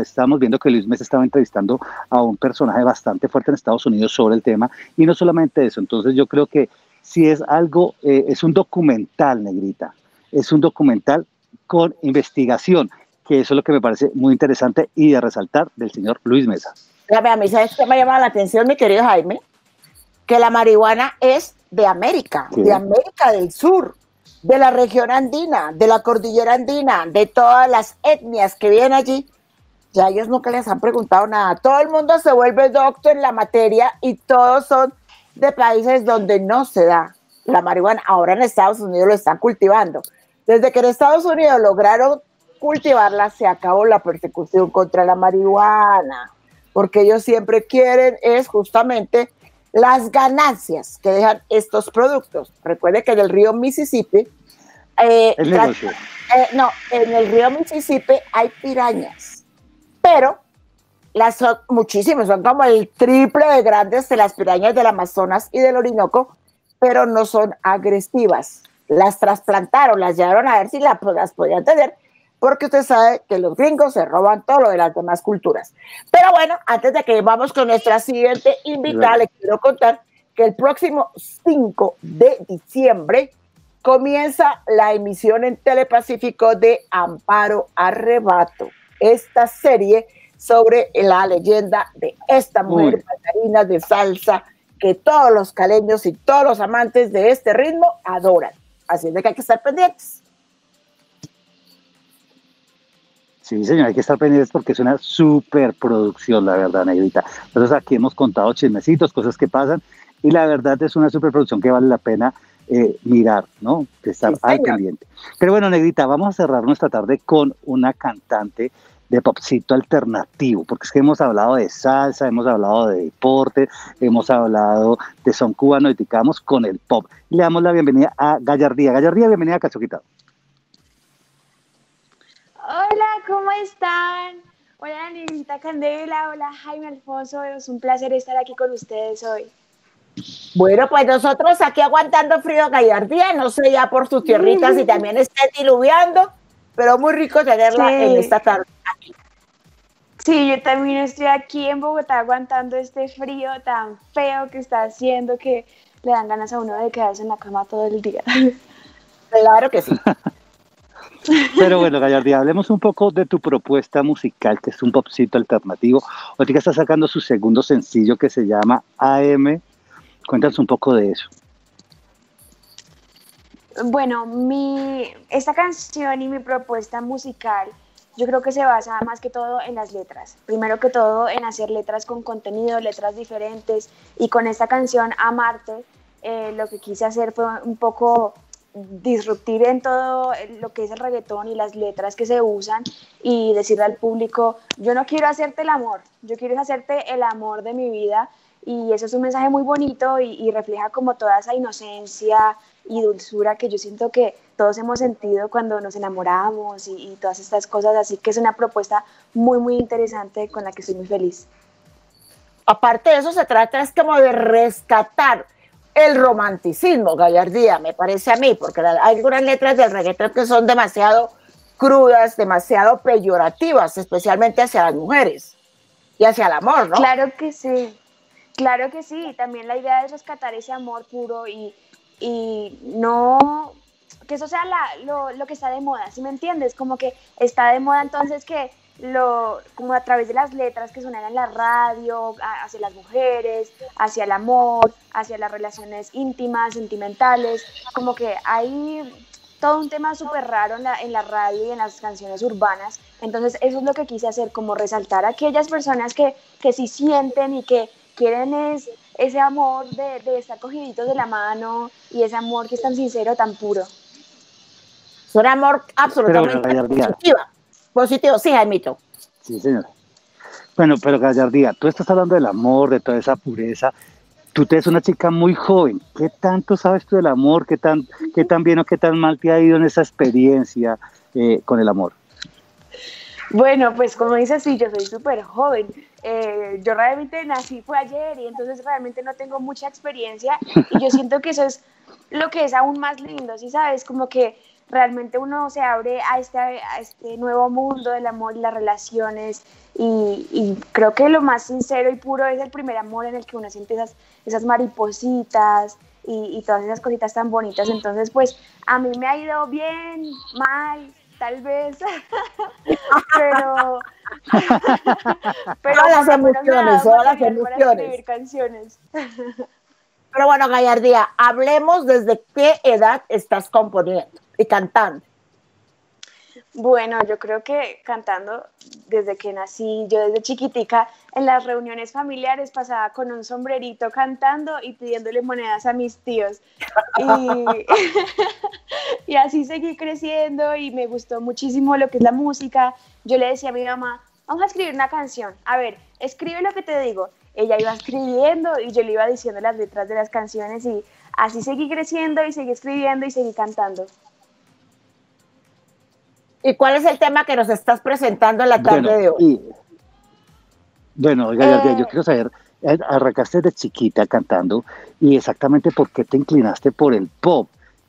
estamos viendo que Luis Mesa estaba entrevistando a un personaje bastante fuerte en Estados Unidos sobre el tema, y no solamente eso, entonces yo creo que si es algo, eh, es un documental, negrita, es un documental con investigación, que eso es lo que me parece muy interesante y de resaltar del señor Luis Mesa. A mí, ¿sabes qué me llama la atención, mi querido Jaime? Que la marihuana es de América, ¿Sí? de América del Sur de la región andina, de la cordillera andina, de todas las etnias que viven allí, ya ellos nunca les han preguntado nada. Todo el mundo se vuelve doctor en la materia y todos son de países donde no se da la marihuana. Ahora en Estados Unidos lo están cultivando. Desde que en Estados Unidos lograron cultivarla, se acabó la persecución contra la marihuana, porque ellos siempre quieren es justamente las ganancias que dejan estos productos. Recuerde que en el río Mississippi, eh, el negocio. Eh, no, en el río Mississippi hay pirañas, pero las son muchísimas, son como el triple de grandes de las pirañas del Amazonas y del Orinoco, pero no son agresivas. Las trasplantaron, las llevaron a ver si las, las podían tener, porque usted sabe que los gringos se roban todo lo de las demás culturas. Pero bueno, antes de que vamos con nuestra siguiente invitada, le quiero contar que el próximo 5 de diciembre comienza la emisión en Telepacífico de Amparo Arrebato, esta serie sobre la leyenda de esta mujer bailarina de salsa que todos los caleños y todos los amantes de este ritmo adoran. Así es de que hay que estar pendientes. Sí, señor, hay que estar pendientes porque es una superproducción, la verdad, Negrita. Nosotros aquí hemos contado chismecitos, cosas que pasan, y la verdad es una superproducción que vale la pena eh, mirar, ¿no? Que estar sí, al pendiente. Pero bueno, Negrita, vamos a cerrar nuestra tarde con una cantante de popcito alternativo, porque es que hemos hablado de salsa, hemos hablado de deporte, hemos hablado de son cubano y ticamos con el pop. Le damos la bienvenida a Gallardía. Gallardía, bienvenida a Cachoquita. Hola, ¿cómo están? Hola, Negrita Candela, hola, Jaime Alfonso, es un placer estar aquí con ustedes hoy. Bueno, pues nosotros aquí aguantando frío gallardía, no sé ya por sus tierritas si también está diluviando, pero muy rico tenerla sí. en esta tarde. Sí, yo también estoy aquí en Bogotá aguantando este frío tan feo que está haciendo que le dan ganas a uno de quedarse en la cama todo el día. Claro que sí. Pero bueno, Gallardía, hablemos un poco de tu propuesta musical, que es un popcito alternativo. Ahorita está sacando su segundo sencillo que se llama AM. Cuéntanos un poco de eso. Bueno, mi, esta canción y mi propuesta musical yo creo que se basa más que todo en las letras. Primero que todo en hacer letras con contenido, letras diferentes. Y con esta canción, Amarte, eh, lo que quise hacer fue un poco disruptir en todo lo que es el reggaetón y las letras que se usan y decirle al público, yo no quiero hacerte el amor, yo quiero hacerte el amor de mi vida y eso es un mensaje muy bonito y, y refleja como toda esa inocencia y dulzura que yo siento que todos hemos sentido cuando nos enamoramos y, y, todas estas cosas, así que es una propuesta muy, muy interesante con la que estoy muy feliz. Aparte de eso, se trata es como de rescatar el romanticismo, gallardía, me parece a mí, porque hay algunas letras del reggaetón que son demasiado crudas, demasiado peyorativas, especialmente hacia las mujeres y hacia el amor, ¿no? Claro que sí, claro que sí, también la idea es rescatar ese amor puro y, y no que eso sea la, lo, lo, que está de moda, ¿sí me entiendes? Como que está de moda entonces que lo, como a través de las letras que suenan en la radio, hacia las mujeres, hacia el amor, hacia las relaciones íntimas, sentimentales, como que hay todo un tema súper raro en la, en la radio y en las canciones urbanas. Entonces eso es lo que quise hacer, como resaltar a aquellas personas que, que sí sienten y que quieren es, ese amor de, de estar cogiditos de la mano y ese amor que es tan sincero, tan puro. Es un amor absolutamente positivo. Positivo, sí, Jaimito. Sí, señor. Bueno, pero Gallardía, tú estás hablando del amor, de toda esa pureza. Tú te eres una chica muy joven. ¿Qué tanto sabes tú del amor? ¿Qué tan, qué tan bien o qué tan mal te ha ido en esa experiencia eh, con el amor? Bueno, pues como dices, sí, yo soy súper joven. Eh, yo realmente nací fue ayer y entonces realmente no tengo mucha experiencia y yo siento que eso es lo que es aún más lindo, ¿sí sabes? Como que realmente uno se abre a este, a este nuevo mundo del amor y las relaciones y, y, creo que lo más sincero y puro es el primer amor en el que uno siente esas, esas maripositas y, y todas esas cositas tan bonitas. Entonces, pues a mí me ha ido bien, mal, tal vez, pero... pero todas las emociones, todas las emociones. canciones. Pero bueno, Gallardía, hablemos desde qué edad estás componiendo y cantando. Bueno, yo creo que cantando desde que nací, yo desde chiquitica, en las reuniones familiares pasaba con un sombrerito cantando y pidiéndole monedas a mis tíos. Y, y, así seguí creciendo y me gustó muchísimo lo que es la música. Yo le decía a mi mamá, vamos a escribir una canción. A ver, escribe lo que te digo. Ella iba escribiendo y yo le iba diciendo las letras de las canciones y así seguí creciendo y seguí escribiendo y seguí cantando. ¿Y cuál es el tema que nos estás presentando en la tarde bueno, de hoy? Y, bueno, oiga, Eh. yo quiero saber, eh, arrancaste de chiquita cantando y exactamente por qué te inclinaste por el pop.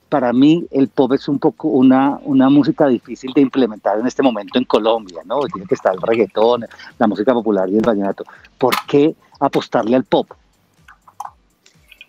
Para mí el pop es un poco una, una música difícil de implementar en este momento en Colombia, ¿no? Tiene que estar el reggaetón, la música popular y el vallenato. ¿Por qué apostarle al pop?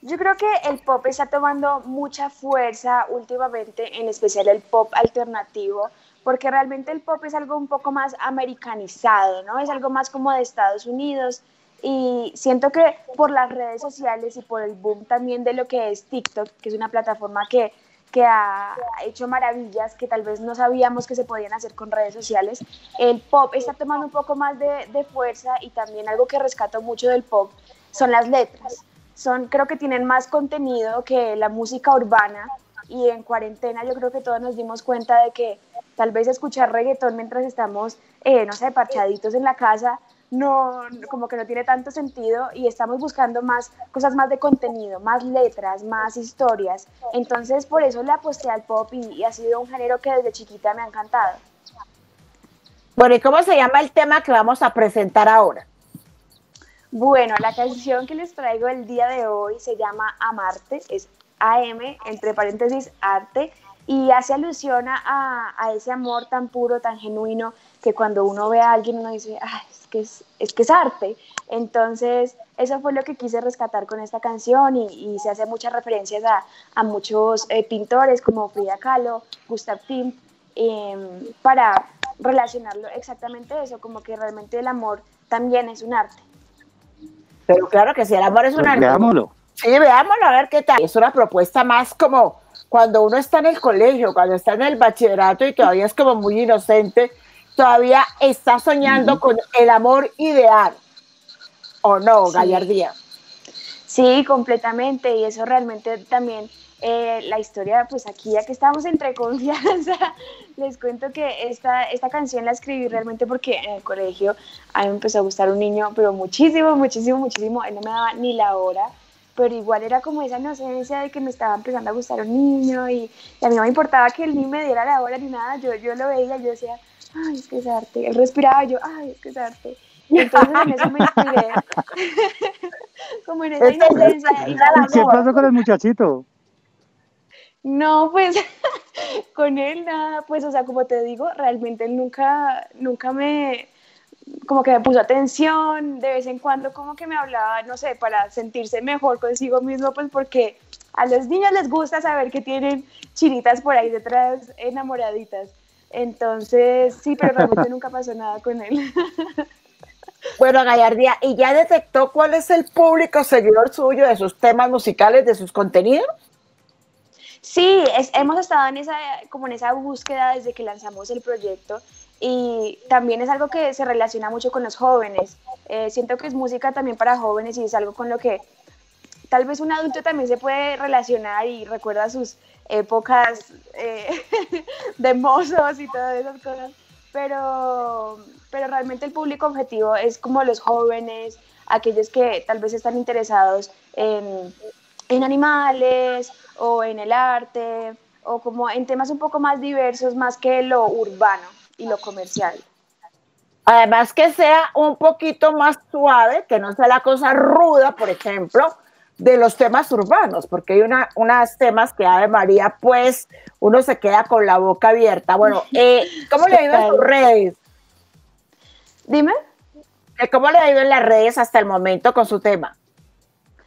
Yo creo que el pop está tomando mucha fuerza últimamente, en especial el pop alternativo, porque realmente el pop es algo un poco más americanizado, ¿no? Es algo más como de Estados Unidos y siento que por las redes sociales y por el boom también de lo que es TikTok, que es una plataforma que, que ha hecho maravillas que tal vez no sabíamos que se podían hacer con redes sociales, el pop está tomando un poco más de, de fuerza y también algo que rescato mucho del pop son las letras. Son, creo que tienen más contenido que la música urbana y en cuarentena yo creo que todos nos dimos cuenta de que tal vez escuchar reggaetón mientras estamos, eh, no sé, parchaditos en la casa, no, como que no tiene tanto sentido y estamos buscando más cosas más de contenido, más letras, más historias. Entonces por eso le aposté al pop y, y ha sido un género que desde chiquita me ha encantado. Bueno, ¿y cómo se llama el tema que vamos a presentar ahora? Bueno, la canción que les traigo el día de hoy se llama Amarte, es AM, entre paréntesis, arte, y hace alusión a, a ese amor tan puro, tan genuino, que cuando uno ve a alguien uno dice, ay, es que es, es que es arte. Entonces, eso fue lo que quise rescatar con esta canción y, se hace muchas referencias a, muchos eh, pintores como Frida Kahlo, Gustav Klimt, em, para relacionarlo exactamente eso, como que realmente el amor también es un arte. Pero claro que sí, el amor es un Pues arte. veámoslo. Sí, veámoslo a ver qué tal. Es una propuesta más como cuando uno está en el colegio, cuando está en el bachillerato y todavía es como muy inocente, todavía está soñando con el amor ideal. ¿O no, Sí. Gallardía? Sí, completamente. Y eso realmente también, eh, la historia, pues aquí ya que estamos entre confianza, les cuento que esta, esta canción la escribí realmente porque en el colegio a mí me empezó a gustar un niño, pero muchísimo, muchísimo, muchísimo. Él no me daba ni la hora, pero igual era como esa inocencia de que me estaba empezando a gustar un niño y, y a mí no me importaba que él ni me diera la hora ni nada. Yo, yo lo veía, yo decía, ay, es que es arte. Él respiraba, y yo, ay, es que es arte. Y entonces en eso me inspiré. como en esa inocencia. y ¿Y ¿Qué pasó con el muchachito? No, pues con él nada, pues o sea, como te digo, realmente él nunca, nunca me, como que me puso atención, de vez en cuando como que me hablaba, no sé, para sentirse mejor consigo mismo, pues porque a los niños les gusta saber que tienen chinitas por ahí detrás enamoraditas. Entonces, sí, pero realmente nunca pasó nada con él. Bueno, Gallardía, ¿y ya detectó cuál es el público seguidor suyo de sus temas musicales, de sus contenidos? Sí, es- hemos estado en esa, como en esa búsqueda desde que lanzamos el proyecto y también es algo que se relaciona mucho con los jóvenes. Eh, siento que es música también para jóvenes y es algo con lo que tal vez un adulto también se puede relacionar y recuerda sus épocas eh, de mozos y todas esas cosas, pero, pero realmente el público objetivo es como los jóvenes, aquellos que tal vez están interesados en, en animales o en el arte o como en temas un poco más diversos más que lo urbano y lo comercial. Además que sea un poquito más suave, que no sea la cosa ruda, por ejemplo, de los temas urbanos, porque hay una, unas temas que Ave María, pues uno se queda con la boca abierta. Bueno, eh, ¿cómo le ha ido en sus redes? Dime. Eh, ¿Cómo le ha ido en las redes hasta el momento con su tema?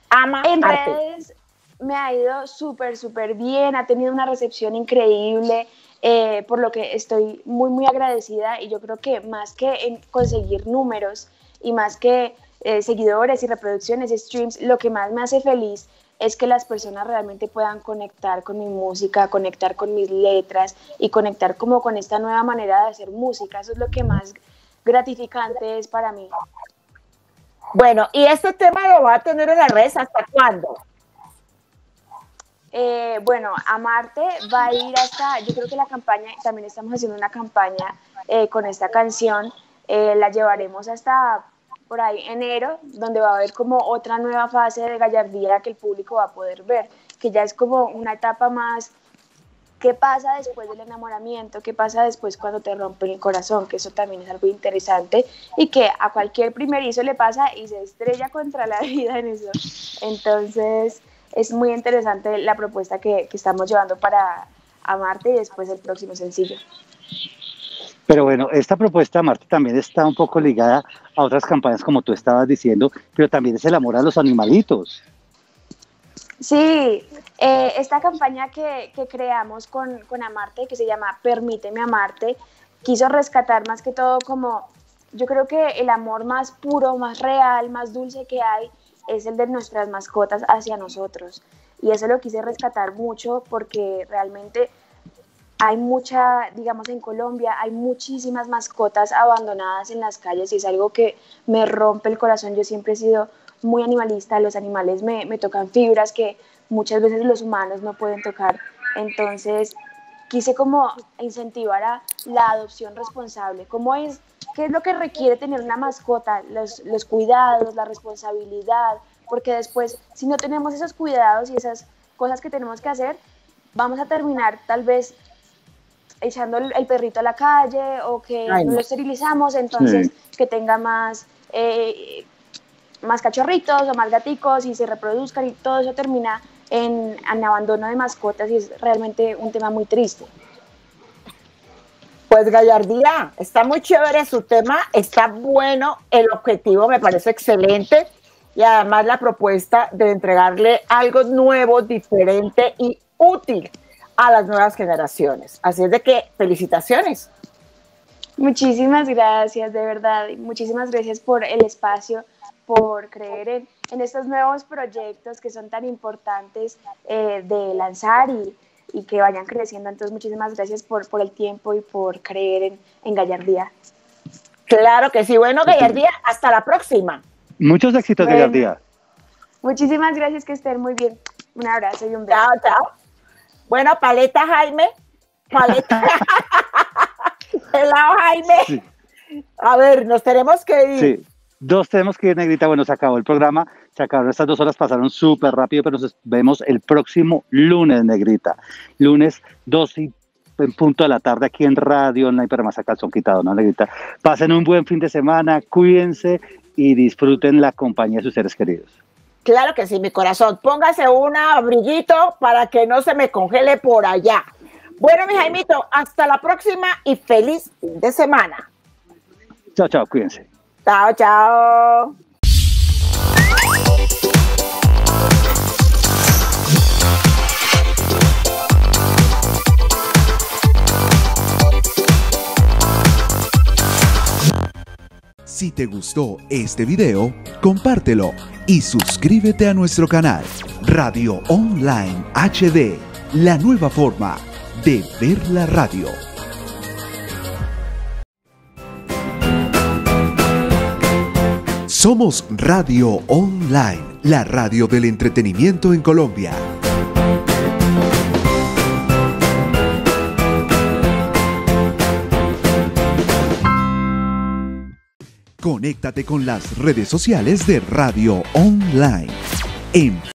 Ama En arte. redes me ha ido súper, súper bien, ha tenido una recepción increíble, eh, por lo que estoy muy, muy agradecida y yo creo que más que en conseguir números y más que eh, seguidores y reproducciones streams, lo que más me hace feliz es que las personas realmente puedan conectar con mi música, conectar con mis letras y conectar como con esta nueva manera de hacer música. Eso es lo que más gratificante es para mí. Bueno, ¿y este tema lo va a tener en las redes hasta cuándo? Eh, bueno, Amarte va a ir hasta, yo creo que la campaña, también estamos haciendo una campaña eh, con esta canción, eh, la llevaremos hasta por ahí enero, donde va a haber como otra nueva fase de gallardía que el público va a poder ver, que ya es como una etapa más, ¿qué pasa después del enamoramiento? ¿Qué pasa después cuando te rompen el corazón? Que eso también es algo interesante y que a cualquier primerizo le pasa y se estrella contra la vida en eso. Entonces es muy interesante la propuesta que, que estamos llevando para Amarte y después el próximo sencillo. Pero bueno, esta propuesta, Marta, también está un poco ligada a otras campañas, como tú estabas diciendo, pero también es el amor a los animalitos. Sí, eh, esta campaña que, que creamos con, con Amarte, que se llama Permíteme Amarte, quiso rescatar más que todo como, yo creo que el amor más puro, más real, más dulce que hay es el de nuestras mascotas hacia nosotros. Y eso lo quise rescatar mucho porque realmente hay mucha, digamos en Colombia, hay muchísimas mascotas abandonadas en las calles y es algo que me rompe el corazón. Yo siempre he sido muy animalista, los animales me, me tocan fibras que muchas veces los humanos no pueden tocar. Entonces, quise como incentivar a la adopción responsable. ¿Cómo es? ¿Qué es lo que requiere tener una mascota? Los, los cuidados, la responsabilidad, porque después, si no tenemos esos cuidados y esas cosas que tenemos que hacer, vamos a terminar tal vez echando el, el perrito a la calle o que Ay, no lo esterilizamos, entonces Sí. que tenga más, eh, más cachorritos o más gaticos y se reproduzcan y todo eso termina en, en abandono de mascotas y es realmente un tema muy triste. Pues Gallardía, está muy chévere su tema, está bueno, el objetivo me parece excelente y además la propuesta de entregarle algo nuevo, diferente y útil a las nuevas generaciones. Así es de que felicitaciones. Muchísimas gracias, de verdad. Muchísimas gracias por el espacio, por creer en, estos nuevos proyectos que son tan importantes eh, de lanzar y, y, que vayan creciendo. Entonces, muchísimas gracias por, por el tiempo y por creer en, en Gallardía. Claro que sí. Bueno, Gallardía, hasta la próxima. Muchos éxitos, bueno, Gallardía. Muchísimas gracias, que estén muy bien. Un abrazo y un beso. Chao, chao. Bueno, paleta Jaime. Paleta. Helado Jaime. Sí. A ver, nos tenemos que ir. Sí. Dos tenemos que ir, Negrita. Bueno, se acabó el programa. Se acabaron estas dos horas, pasaron súper rápido, pero nos vemos el próximo lunes, Negrita. Lunes 2 y en punto de la tarde aquí en Radio Online, pero más son quitado, ¿no, Negrita? Pasen un buen fin de semana, cuídense y disfruten la compañía de sus seres queridos. Claro que sí, mi corazón. Póngase un abriguito para que no se me congele por allá. Bueno, mi Jaimito, hasta la próxima y feliz fin de semana. Chao, chao, cuídense. Chao, chao. Si te gustó este video, compártelo y suscríbete a nuestro canal Radio Online HD, la nueva forma de ver la radio. Somos Radio Online, la radio del entretenimiento en Colombia. Conéctate con las redes sociales de Radio Online en